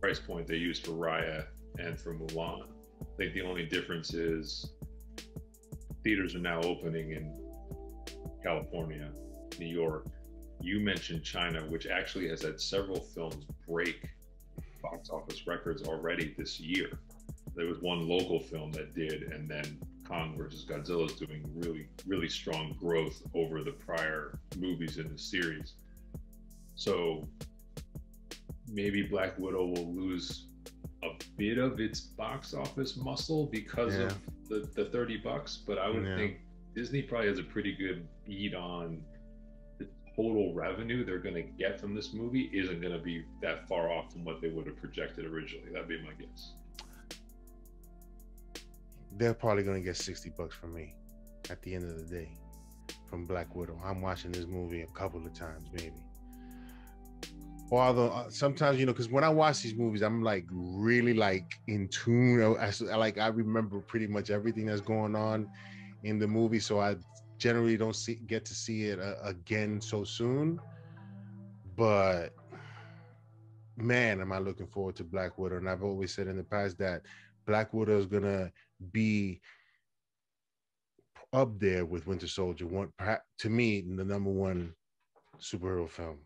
C: price point they used for Raya and for Mulan. I think the only difference is theaters are now opening in California, New York. You mentioned China, which actually has had several films break box office records already this year. There was one local film that did, and then Kong versus Godzilla is doing really, really strong growth over the prior movies in the series. So maybe Black Widow will lose bit of its box office muscle because
A: Yeah.
C: of the, the 30 bucks, but I would
A: Yeah.
C: think Disney probably has a pretty good beat on the total revenue they're going to get from this movie isn't going to be that far off from what they would have projected originally. That'd be my guess.
A: They're probably going to get 60 bucks from me at the end of the day from Black Widow. I'm watching this movie a couple of times, maybe. Although sometimes, you know, because when I watch these movies, I'm like really like in tune. As, like I remember pretty much everything that's going on in the movie, so I generally don't see get to see it uh, again so soon. But man, am I looking forward to Black Widow? And I've always said in the past that Black Widow is gonna be up there with Winter Soldier. One, to me, the number one superhero film.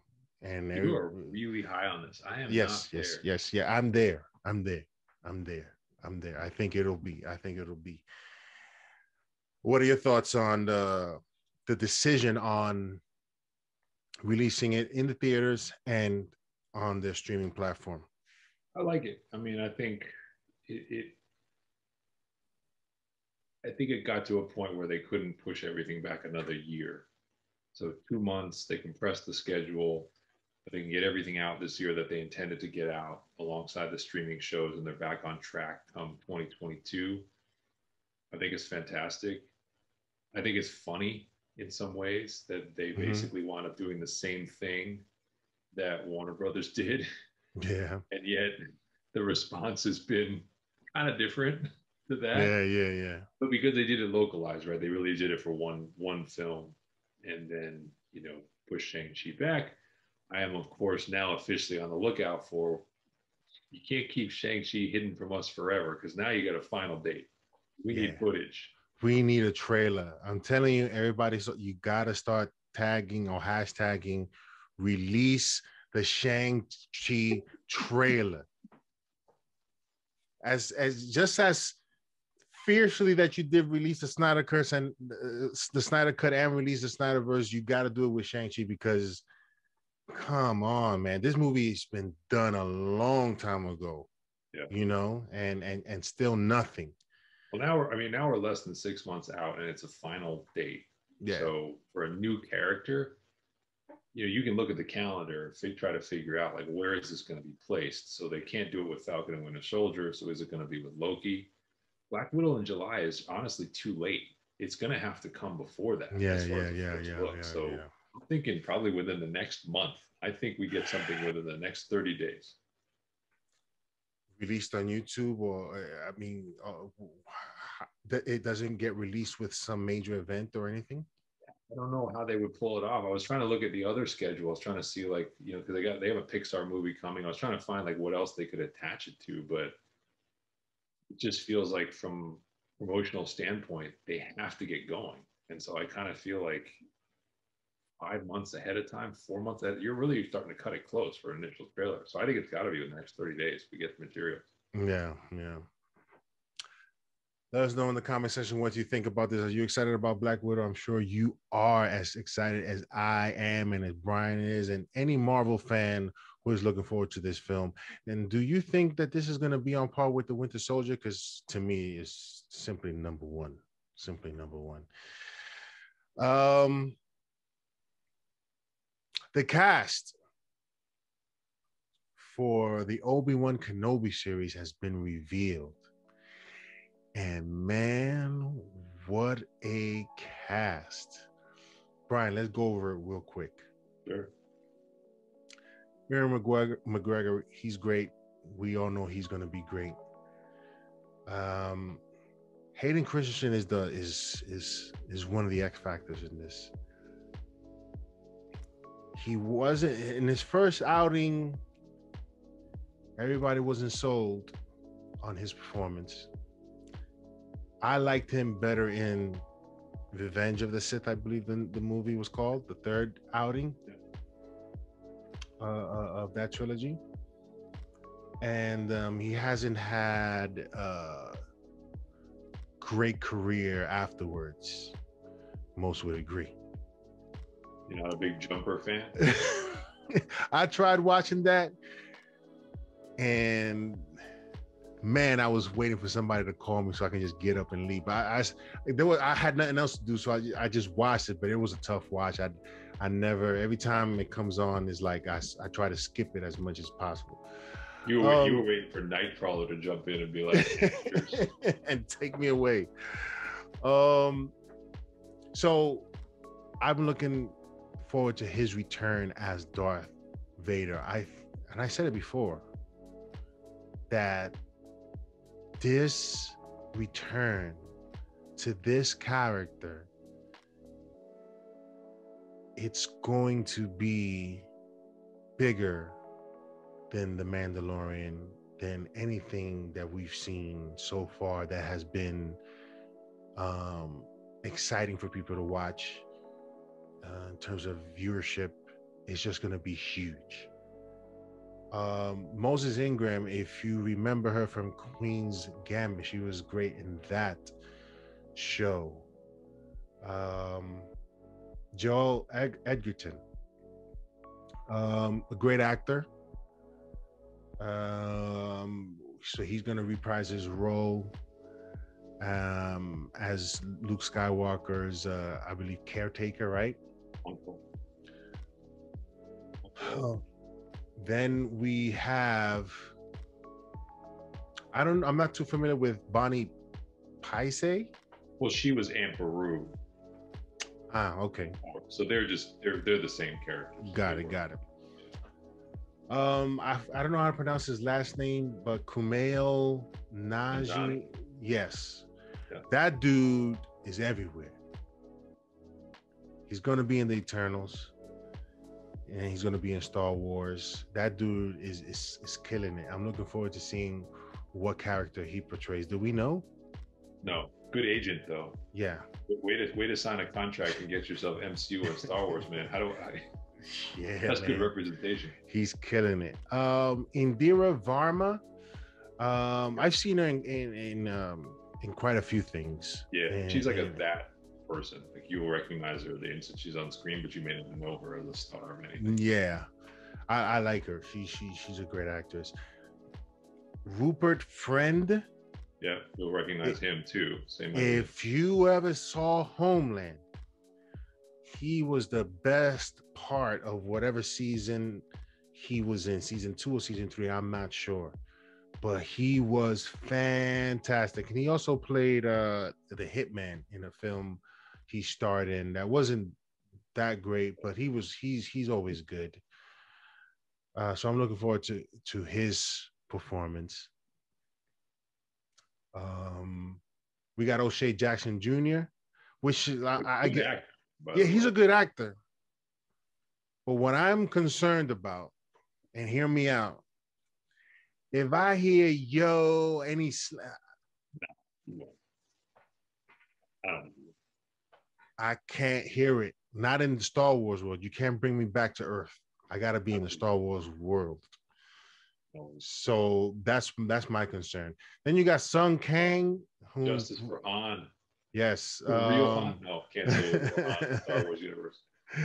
A: And every-
C: You are really high on this. I am
A: yes,
C: not
A: yes,
C: there.
A: yes, yeah. I'm there. I'm there. I'm there. I'm there. I think it'll be. I think it'll be. What are your thoughts on the the decision on releasing it in the theaters and on their streaming platform?
C: I like it. I mean, I think it, it I think it got to a point where they couldn't push everything back another year. So two months, they compressed the schedule, but they can get everything out this year that they intended to get out alongside the streaming shows, and they're back on track come 2022. I think it's fantastic. I think it's funny in some ways that they
A: Mhm.
C: basically wound up doing the same thing that Warner Brothers did
A: Yeah,
C: and yet the response has been kind of different to that.
A: yeah, yeah, yeah.
C: But because they did it localized, right? They really did it for one one film, and then you know push Shang Chi back. I am of course now officially on the lookout for. You can't keep Shang Chi hidden from us forever because now you got a final date. We need footage.
A: We need a trailer. I'm telling you, everybody, so you gotta start tagging or hashtagging release the Shang-Chi trailer. As as just as fiercely that you did release the Snyder Curse and uh, the Snyder Cut and release the Snyderverse, you got to do it with Shang-Chi because come on, man, this movie's been done a long time ago.
C: Yeah.
A: You know, and and and still nothing.
C: Well, now we're I mean now we're less than six months out, and it's a final date.
A: Yeah.
C: So for a new character, you know, you can look at the calendar, fig, try to figure out like where is this going to be placed. So they can't do it with Falcon and Winter Soldier. So is it going to be with Loki? Black Widow in July is honestly too late. It's going to have to come before that.
A: yeah, yeah, yeah, yeah, yeah,
C: So
A: yeah.
C: I'm thinking probably within the next month. I think we get something within the next 30 days.
A: released on YouTube, or uh, I mean, uh, it doesn't get released with some major event or anything.
C: I don't know how they would pull it off. I was trying to look at the other schedule. I was trying to see like, you know, because they got they have a Pixar movie coming. I was trying to find like what else they could attach it to, but it just feels like from promotional standpoint, they have to get going. And so I kind of feel like five months ahead of time, four months ahead, you're really starting to cut it close for an initial trailer. So I think it's got to be in the next 30 days we get the material.
A: Yeah, yeah. Let us know in the comment section what you think about this. Are you excited about Black Widow? I'm sure you are as excited as I am and as Brian is, and any Marvel fan who is looking forward to this film. And do you think that this is going to be on par with the Winter Soldier? Because to me, it's simply number one. Simply number one. Um, the cast. for the Obi-Wan Kenobi series has been revealed. And man, what a cast. Brian, let's go over it real quick.
C: Sure.
A: Miriam McGregor, McGregor, he's great. We all know he's going to be great. Um, Hayden Christensen is the is is is one of the X factors in this. He wasn't in his first outing. Everybody wasn't sold on his performance. I liked him better in Revenge of the Sith, I believe the, the movie was called, the third outing uh, uh, of that trilogy. And um, he hasn't had a great career afterwards. Most would agree.
C: You're not a big jumper fan?
A: I tried watching that, and man, I was waiting for somebody to call me so I can just get up and leave. I, I there was I had nothing else to do, so I, I just watched it. But it was a tough watch. I I never every time it comes on, it's like I, I try to skip it as much as possible.
C: You were, um, you were waiting for Nightcrawler to jump in and be like,
A: and take me away. Um, so I'm looking forward to his return as Darth Vader. I and I said it before that this return to this character it's going to be bigger than the Mandalorian, than anything that we've seen so far that has been um, exciting for people to watch uh, in terms of viewership. It's just going to be huge. Um, Moses Ingram, if you remember her from Queen's Gambit, she was great in that show. Um, Joel Ed- Edgerton, um, a great actor. Um, so he's going to reprise his role um, as Luke Skywalker's, uh, I believe, caretaker, right? Oh. Then we have. I don't. I'm not too familiar with Bonnie Piesse.
C: Well, she was Aunt Beru.
A: Ah, okay.
C: So they're just they're they're the same character.
A: Got it. Got it. Um, I I don't know how to pronounce his last name, but Kumail Naji. Yes,
C: Yeah.
A: that dude is everywhere. He's gonna be in the Eternals, and he's gonna be in Star Wars. That dude is is is killing it. I'm looking forward to seeing what character he portrays. Do we know?
C: No, good agent though.
A: Yeah.
C: Way to way to sign a contract and get yourself MCU and Star Wars, man. How do I?
A: Yeah,
C: That's good representation.
A: He's killing it. Um, Indira Varma. Um, I've seen her in in in, um, in quite a few things.
C: Yeah,
A: And-
C: she's like a that person. You will recognize her the instant she's on screen, but you may not know her as a star of anything.
A: Yeah, I, I like her. She she she's a great actress. Rupert Friend.
C: Yeah, you'll recognize him too. Same. way.
A: If you ever saw Homeland, he was the best part of whatever season he was in, season two or season three. I'm not sure, but he was fantastic, and he also played uh the hitman in a film he starred in that wasn't that great, but he was he's he's always good. Uh, so I'm looking forward to to his performance. Um, we got O'Shea Jackson Jr., which is- I, I, get.
C: actor,
A: Yeah, he's a good actor. But what I'm concerned about, and hear me out, if I hear yo any sla-
C: I don't know.
A: I can't hear it. Not in the Star Wars world. You can't bring me back to Earth. I gotta be in the Star Wars world. So that's that's my concern. Then you got Sung Kang, who
C: Justice for Han.
A: yes,
C: The real
A: um,
C: Han. No, can't say it. Star Wars universe.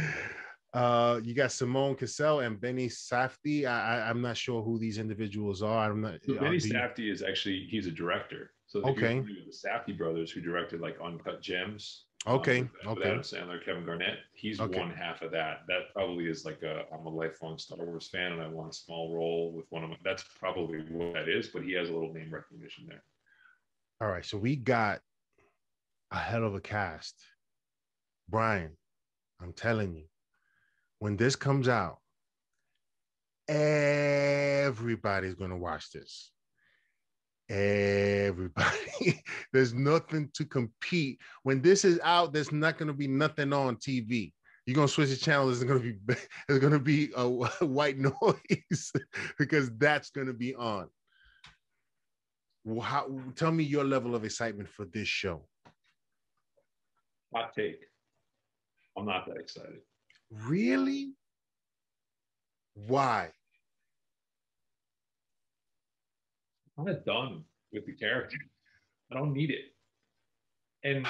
A: Uh, you got Simone Kessell and Benny Safdie. I, I I'm not sure who these individuals are. I'm not.
C: So Benny Safdie is actually he's a director. So
A: Okay.
C: you're familiar with the Safdie brothers who directed like Uncut Gems, Um,
A: okay.
C: with- with
A: okay.
C: Adam Sandler, Kevin Garnett. He's
A: Okay.
C: one half of that. That probably is like a I'm a lifelong Star Wars fan and I want a small role with one of my. That's probably what that is. But he has a little name recognition there.
A: All right. So we got a hell of a cast. Brian, I'm telling you, when this comes out, everybody's going to watch this. Everybody. there's nothing to compete. When this is out, there's not going to be nothing on TV. You're gonna switch the channel. There's gonna be there's gonna be a white noise because that's gonna be on. How, tell me your level of excitement for this show.
C: Hot take. I'm not that excited.
A: Really? Why?
C: I'm kind of done with the character. I don't need it. And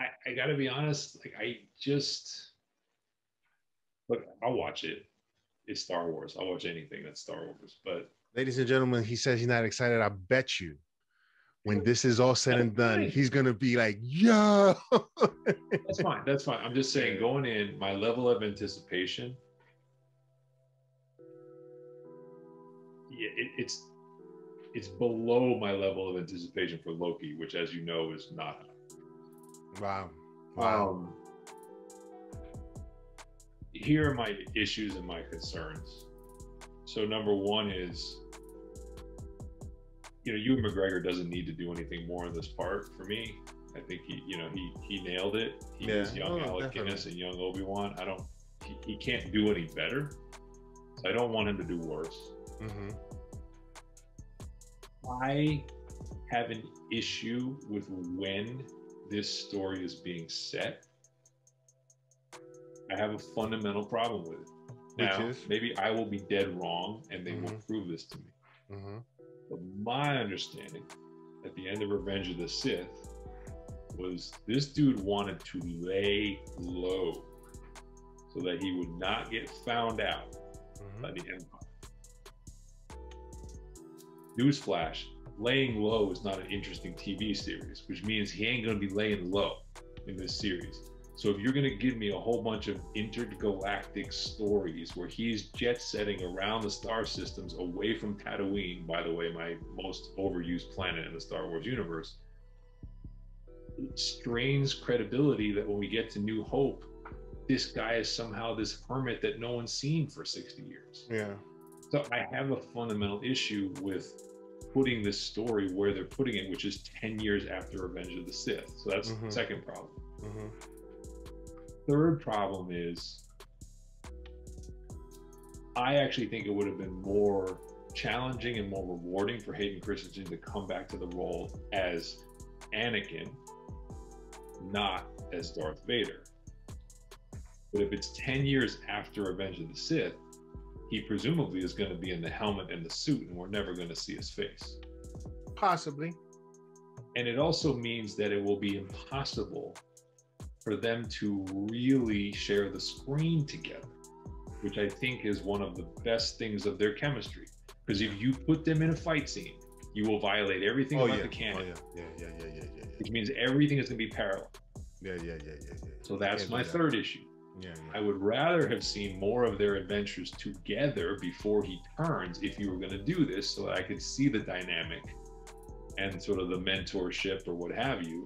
C: I, I got to be honest, like I just look. I'll watch it. It's Star Wars. I'll watch anything that's Star Wars. But
A: Ladies and gentlemen, he says he's not excited. I bet you when this is all said and done, he's gonna be like, yo.
C: that's fine. That's fine. I'm just saying, going in, my level of anticipation. Yeah, it, it's it's below my level of anticipation for Loki, which, as you know, is not
A: wow. Wow.
C: Um, here are my issues and my concerns. So number one is, you know, Ewan McGregor doesn't need to do anything more in this part for me. I think he, you know, he he nailed it. He
A: Yeah.
C: was young
A: Oh,
C: Alec
A: definitely.
C: Guinness and young Obi Wan. I don't, he, he can't do any better. So I don't want him to do worse.
A: hmm
C: I have an issue with when this story is being set. I have a fundamental problem with it. Now, maybe I will be dead wrong and they will
A: Mhm.
C: prove this to me.
A: hmm
C: But my understanding at the end of Revenge of the Sith was this dude wanted to lay low so that he would not get found out by the Empire. Newsflash, laying low is not an interesting TV series, which means he ain't gonna be laying low in this series. So if you're gonna give me a whole bunch of intergalactic stories where he's jet setting around the star systems away from Tatooine, by the way, my most overused planet in the Star Wars universe, it strains credibility that when we get to New Hope, this guy is somehow this hermit that no one's seen for 60 years.
A: Yeah.
C: So I have a fundamental issue with putting this story where they're putting it, which is 10 years after Revenge of the Sith. So that's
A: Mhm.
C: the second problem.
A: hmm
C: Third problem is I actually think it would have been more challenging and more rewarding for Hayden Christensen to come back to the role as Anakin, not as Darth Vader. But if it's 10 years after Revenge of the Sith, he presumably is going to be in the helmet and the suit, and we're never going to see his face.
A: Possibly.
C: And it also means that it will be impossible for them to really share the screen together, which I think is one of the best things of their chemistry. Because if you put them in a fight scene, you will violate everything
A: Oh
C: about
A: yeah.
C: the canon,
A: Oh yeah. Yeah. Yeah. Yeah. Yeah. Yeah.
C: which means everything is going to be parallel.
A: Yeah. Yeah. Yeah. Yeah. Yeah. yeah.
C: So that's my
A: that.
C: third issue.
A: Yeah.
C: I would rather have seen more of their adventures together before he turns if you were going to do this so that I could see the dynamic and sort of the mentorship or what have you.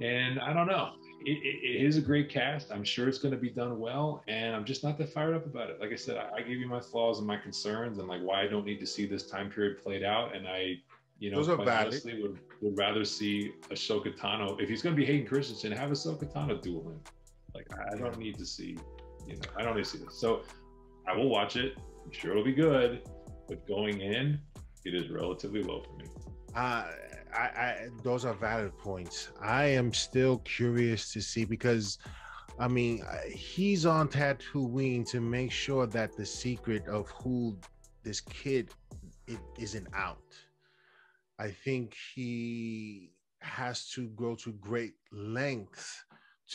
C: And I don't know. It, it, it is a great cast. I'm sure it's going to be done well. And I'm just not that fired up about it. Like I said, I, I give you my flaws and my concerns and like why I don't need to see this time period played out. And I, you know,
A: Those are valid.
C: honestly would, would rather see Ahsoka Tano. If he's going to be Hayden Christensen, have Ahsoka Tano duel him. Like I don't need to see, you know, I don't need to see this. So I will watch it. I'm sure it'll be good. But going in, it is relatively low for me.
A: Uh, I, I, those are valid points. I am still curious to see because, I mean, uh, he's on Tatooine to make sure that the secret of who this kid it isn't out. I think he has to go to great lengths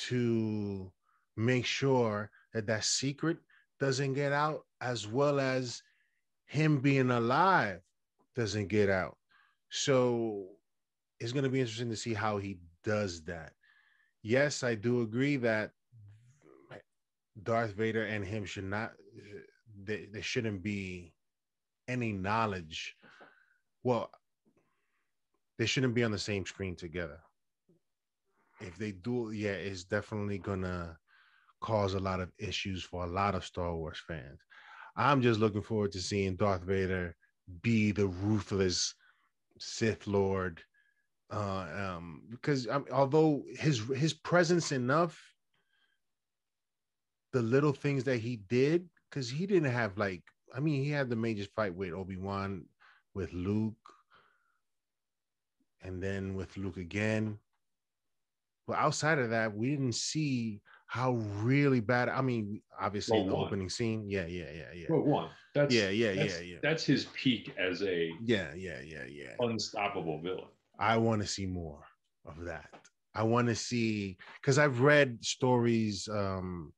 A: to make sure that that secret doesn't get out, as well as him being alive doesn't get out. So it's going to be interesting to see how he does that. Yes, I do agree that Darth Vader and him should not there, shouldn't be any knowledge. Well, they shouldn't be on the same screen together. If they do, yeah, it's definitely gonna cause a lot of issues for a lot of Star Wars fans. I'm just looking forward to seeing Darth Vader be the ruthless Sith Lord. Uh, um, because um, although his his presence enough, the little things that he did, because he didn't have like, I mean, he had the major fight with Obi Wan, with Luke, and then with Luke again. But outside of that, we didn't see how really bad. I mean, obviously
C: Rogue
A: in the
C: One.
A: opening scene, yeah, yeah, yeah, yeah,
C: Rogue One. That's
A: yeah, yeah,
C: that's,
A: yeah, yeah,
C: That's his peak as a
A: yeah, yeah, yeah, yeah.
C: unstoppable villain.
A: I want to see more of that. I want to see because I've read stories. Um,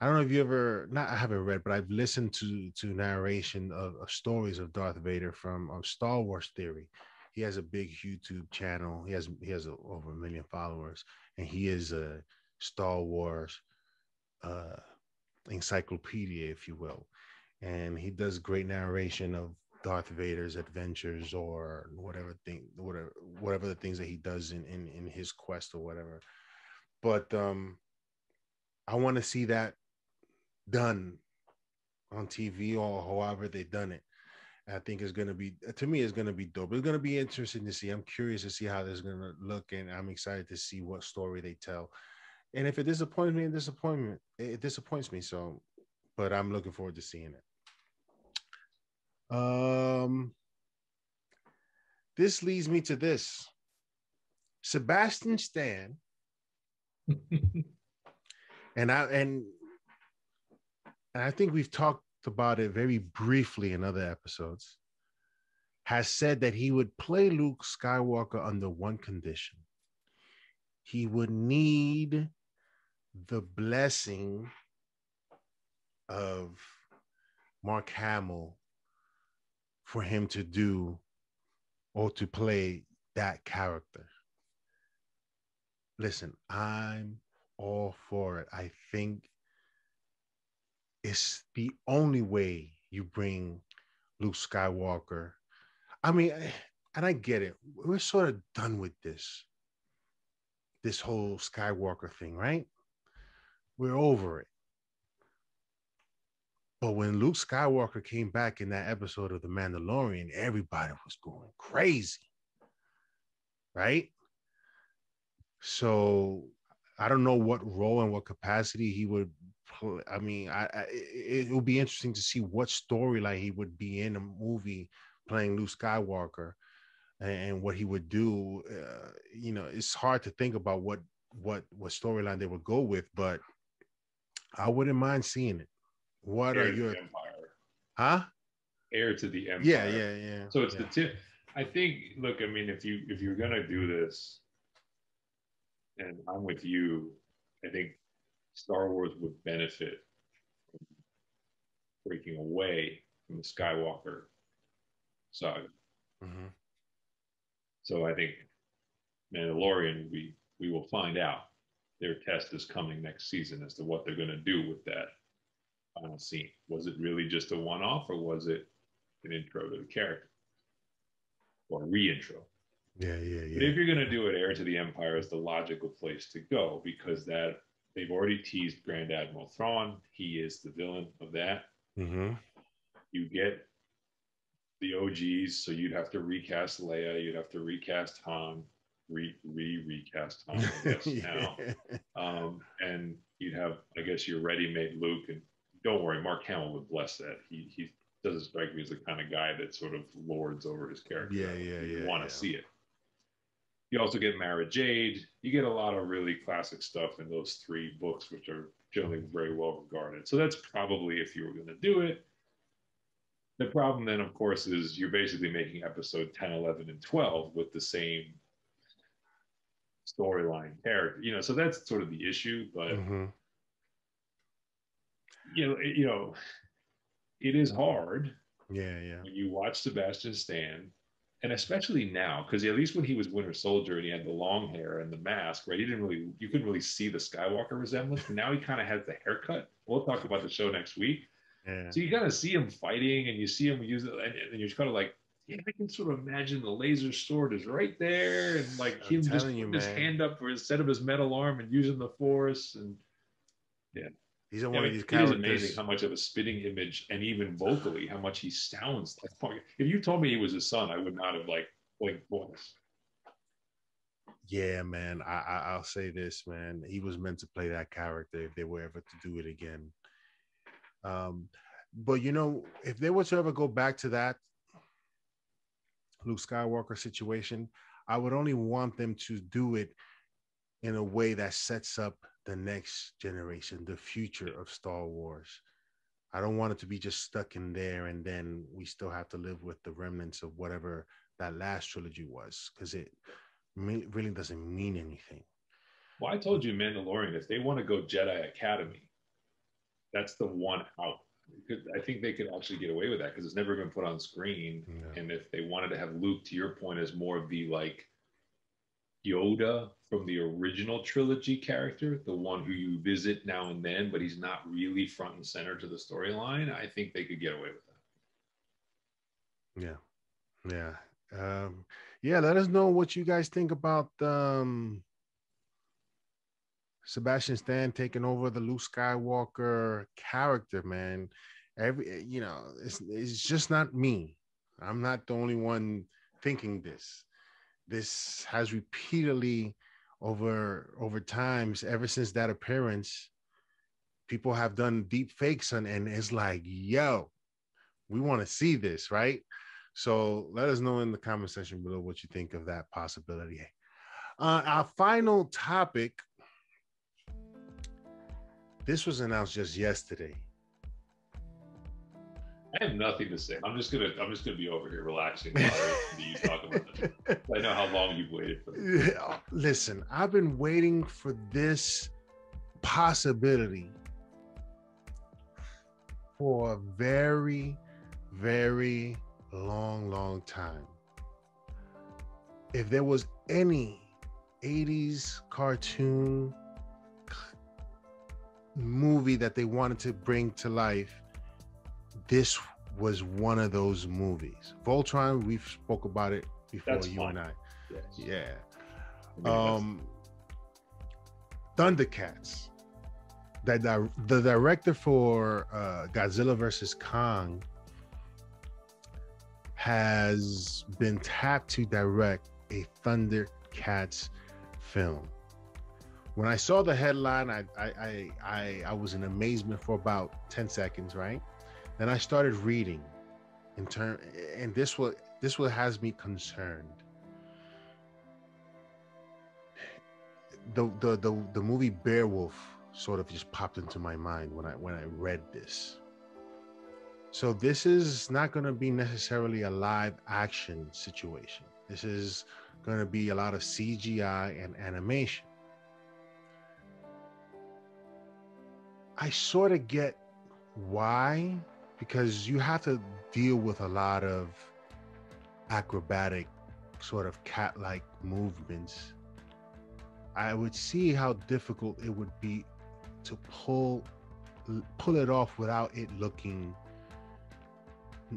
A: I don't know if you ever not I haven't read, but I've listened to to narration of, of stories of Darth Vader from um, Star Wars Theory. He has a big YouTube channel. He has he has a, over a million followers, and he is a Star Wars uh, encyclopedia, if you will. And he does great narration of Darth Vader's adventures or whatever thing, whatever whatever the things that he does in in, in his quest or whatever. But um, I want to see that done on TV or however they've done it. I think it's gonna be to me it's gonna be dope. It's gonna be interesting to see. I'm curious to see how this is gonna look, and I'm excited to see what story they tell. And if it disappoints me, it disappointment it disappoints me. So, but I'm looking forward to seeing it. Um, this leads me to this. Sebastian Stan and I and and I think we've talked about it very briefly in other episodes, has said that he would play Luke Skywalker under one condition. He would need the blessing of Mark Hamill for him to do or to play that character. Listen, I'm all for it. I think it's the only way you bring Luke Skywalker. I mean, I- and I get it. We're sort of done with this, this whole Skywalker thing, right? We're over it. But when Luke Skywalker came back in that episode of The Mandalorian, everybody was going crazy, right? So I don't know what role and what capacity he would. I mean, I, I it, would be interesting to see what storyline he would be in a movie playing Luke Skywalker and, what he would do. Uh, you know, it's hard to think about what what what storyline they would go with, but I wouldn't mind seeing it. What
C: Heir
A: are your
C: Empire.
A: huh?
C: Heir to the Empire.
A: Yeah, yeah, yeah.
C: So it's
A: yeah.
C: the tip. I think. Look, I mean, if you if you're gonna do this, and I'm with you, I think Star Wars would benefit from breaking away from the Skywalker saga.
A: Mhm.
C: So I think Mandalorian, we we will find out. Their test is coming next season as to what they're going to do with that final scene. Was it really just a one-off, or was it an intro to the character, or a re-intro?
A: yeah, yeah,
C: But if you're going to do it, Heir to the Empire is the logical place to go because that they've already teased Grand Admiral Thrawn. He is the villain of that.
A: hmm
C: You get the OGs, so you'd have to recast Leia, you'd have to recast Han, re re recast Han, I guess now, um, and you'd have, I guess, your ready-made Luke. And don't worry, Mark Hamill would bless that. He he doesn't strike me as the kind of guy that sort of lords over his character.
A: Yeah, yeah,
C: you
A: yeah,
C: Want
A: yeah.
C: to see it. You also get Mara Jade. You get a lot of really classic stuff in those three books, which are generally very well regarded. So that's probably if you were going to do it. The problem then, of course, is you're basically making episode 10, 11, and 12 with the same storyline character. You know, so that's sort of the issue. But
A: Mhm.
C: you know, it, you know, it is hard
A: Yeah, yeah.
C: when you watch Sebastian Stan and especially now, because at least when he was Winter Soldier and he had the long hair and the mask, right? He didn't really, you couldn't really see the Skywalker resemblance. Now he kind of has the haircut. We'll talk about the show next week.
A: Yeah.
C: So you kind of see him fighting, and you see him use it, and, and you're kind of like, yeah, I can sort of imagine the laser sword is right there, and like
A: I'm
C: him just
A: you,
C: putting his hand up for instead of his metal arm and using the force, and
A: He's
C: yeah,
A: one
C: I
A: of these
C: it is
A: characters.
C: amazing how much of a spitting image, and even vocally, how much he sounds like. If you told me he was his son, I would not have like blinked twice.
A: Yeah, man. I, I I'll say this, man. He was meant to play that character if they were ever to do it again. Um, but you know, if they were to ever go back to that Luke Skywalker situation, I would only want them to do it in a way that sets up the next generation, the future of Star Wars. I don't want it to be just stuck in there and then we still have to live with the remnants of whatever that last trilogy was because it really doesn't mean anything.
C: Well, I told you, Mandalorian. If they want to go Jedi Academy, that's the one out. I think they could actually get away with that because it's never been put on screen. And if they wanted to have Luke, to your point, as more of the like Yoda from the original trilogy character, the one who you visit now and then, but he's not really front and center to the storyline, I think they could get away with that.
A: Yeah. Yeah. Um, yeah, let us know what you guys think about um Sebastian Stan taking over the Luke Skywalker character, man. Every you know, it's it's just not me. I'm not the only one thinking this. This has repeatedly over over times, ever since that appearance, people have done deep fakes on and it's like, yo, we want to see this, right? So let us know in the comment section below what you think of that possibility. Uh, our final topic. This was announced just yesterday.
C: I have nothing to say. I'm just gonna I'm just gonna be over here relaxing while you talk about it. I know how long you've waited for this.
A: Listen, I've been waiting for this possibility for a very, very long, long time. If there was any 80s cartoon movie that they wanted to bring to life, this was one of those movies. Voltron, we've spoke about it before
C: That's
A: you and I.
C: Yes.
A: Yeah.
C: I mean, that's-
A: Um Thundercats. That di- the director for uh, Godzilla versus Kong has been tapped to direct a Thundercats film. When I saw the headline, I I I I, I was in amazement for about 10 seconds, right? Then I started reading in turn and this what this what has me concerned. The, the the the movie Beowulf sort of just popped into my mind when I when I read this. So this is not going to be necessarily a live action situation. This is going to be a lot of CGI and animation. I sort of get why because you have to deal with a lot of acrobatic sort of cat-like movements I would see how difficult it would be to pull pull it off without it looking,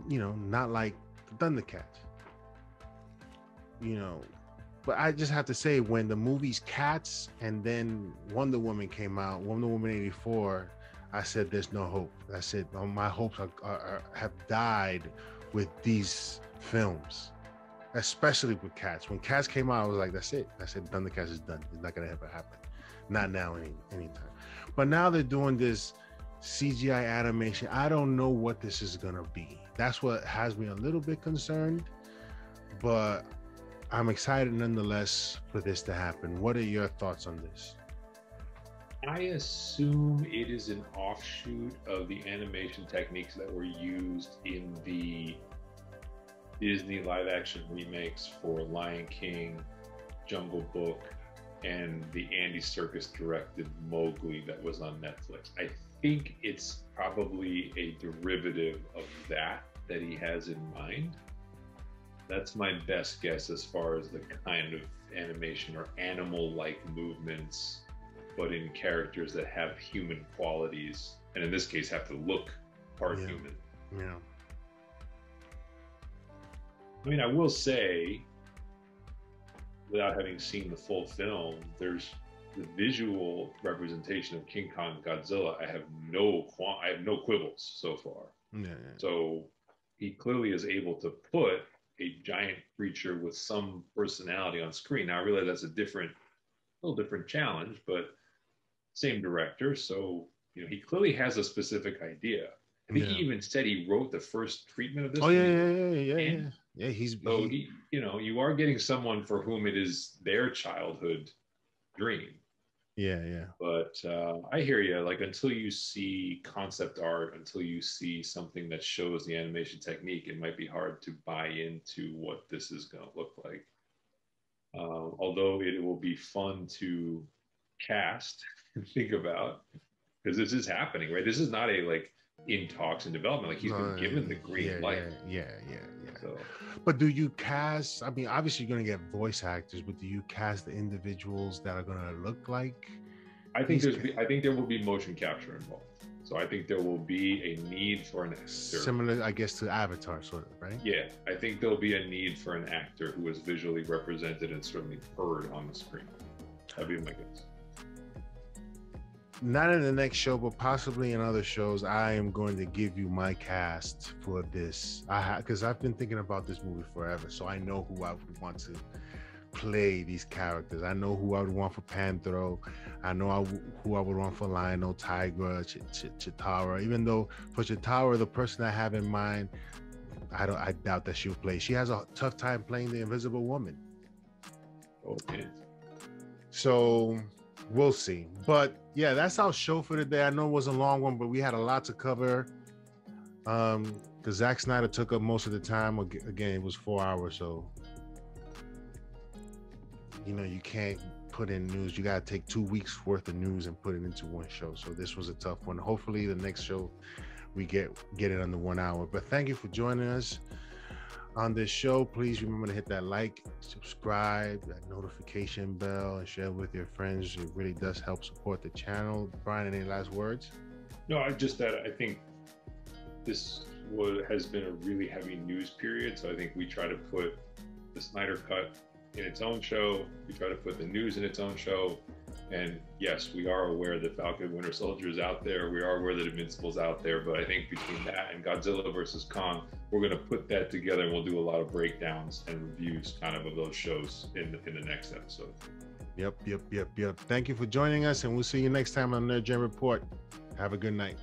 A: you know, not like the Thundercats. You know, but I just have to say when the movies Cats and then Wonder Woman came out, Wonder Woman '84, I said there's no hope. I said oh, my hopes are, are, have died with these films especially with Cats. When Cats came out, I was like, that's it. I said, Thundercats is done. It's not gonna ever happen. Not now, any anytime. But now they're doing this CGI animation. I don't know what this is gonna be. That's what has me a little bit concerned. But I'm excited nonetheless for this to happen. What are your thoughts on this?
C: I assume it is an offshoot of the animation techniques that were used in the Disney live action remakes for Lion King, Jungle Book, and the Andy Serkis directed Mowgli that was on Netflix. I think it's probably a derivative of that that he has in mind. That's my best guess as far as the kind of animation or animal-like movements, but in characters that have human qualities, and in this case have to look part
A: Yeah.
C: human.
A: Yeah.
C: I mean, I will say, without having seen the full film, there's the visual representation of King Kong Godzilla. I have no I have no quibbles so far.
A: Yeah. yeah.
C: So he clearly is able to put a giant creature with some personality on screen. Now I realize that's a different, a little different challenge, but same director. So you know he clearly has a specific idea. I think
A: Yeah.
C: he even said he wrote the first treatment of this.
A: Oh yeah, yeah, yeah, yeah, yeah.
C: And-
A: Yeah, he's
C: So
A: he-
C: he, you know, you are getting someone for whom it is their childhood dream.
A: yeah, yeah.
C: But uh, I hear you. Like until you see concept art, until you see something that shows the animation technique, it might be hard to buy into what this is going to look like. Uh, although it will be fun to cast think about because this is happening, right? This is not a like in talks and development. Like he's
A: No,
C: been given the green
A: yeah,
C: light.
A: Yeah, yeah, yeah, yeah.
C: So
A: But do you cast? I mean, obviously you're gonna get voice actors, but do you cast the individuals that are gonna look like?
C: I think there's be, I think there will be motion capture involved. So I think there will be a need for an actor.
A: Similar, I guess, to Avatar, sort of, right?
C: Yeah, I think there'll be a need for an actor who is visually represented and certainly heard on the screen. That'd be my guess.
A: Not in the next show, but possibly in other shows. I am going to give you my cast for this. I have because I've been thinking about this movie forever, so I know who I would want to play these characters. I know who I would want for Panthro. I know I w- who I would want for Lion-O, Tygra, Ch- Ch- Cheetara. Even though for Cheetara, the person I have in mind, I don't. I doubt that she'll play. She has a tough time playing the Invisible Woman.
C: Oh, okay.
A: So we'll see. But yeah, that's our show for today. I know it was a long one, but we had a lot to cover. Um, because Zack Snyder took up most of the time. Again, it was four hours, so you know you can't put in news. You gotta take two weeks worth of news and put it into one show. So this was a tough one. Hopefully, the next show we get get it under one hour. But thank you for joining us on this show. Please remember to hit that like, subscribe, that notification bell, and share with your friends. It really does help support the channel. Brian, any last words?
C: No, I just that I think this was, has been a really heavy news period. So I think we try to put the Snyder Cut in its own show. We try to put the news in its own show. And yes, we are aware that Falcon Winter Soldier is out there. We are aware that Invincible's out there. But I think between that and Godzilla versus Kong, we're going to put that together and we'll do a lot of breakdowns and reviews kind of of those shows in the, in the next episode.
A: Yep, yep, yep, yep. Thank you for joining us, and we'll see you next time on Nerd Gen Report. Have a good night.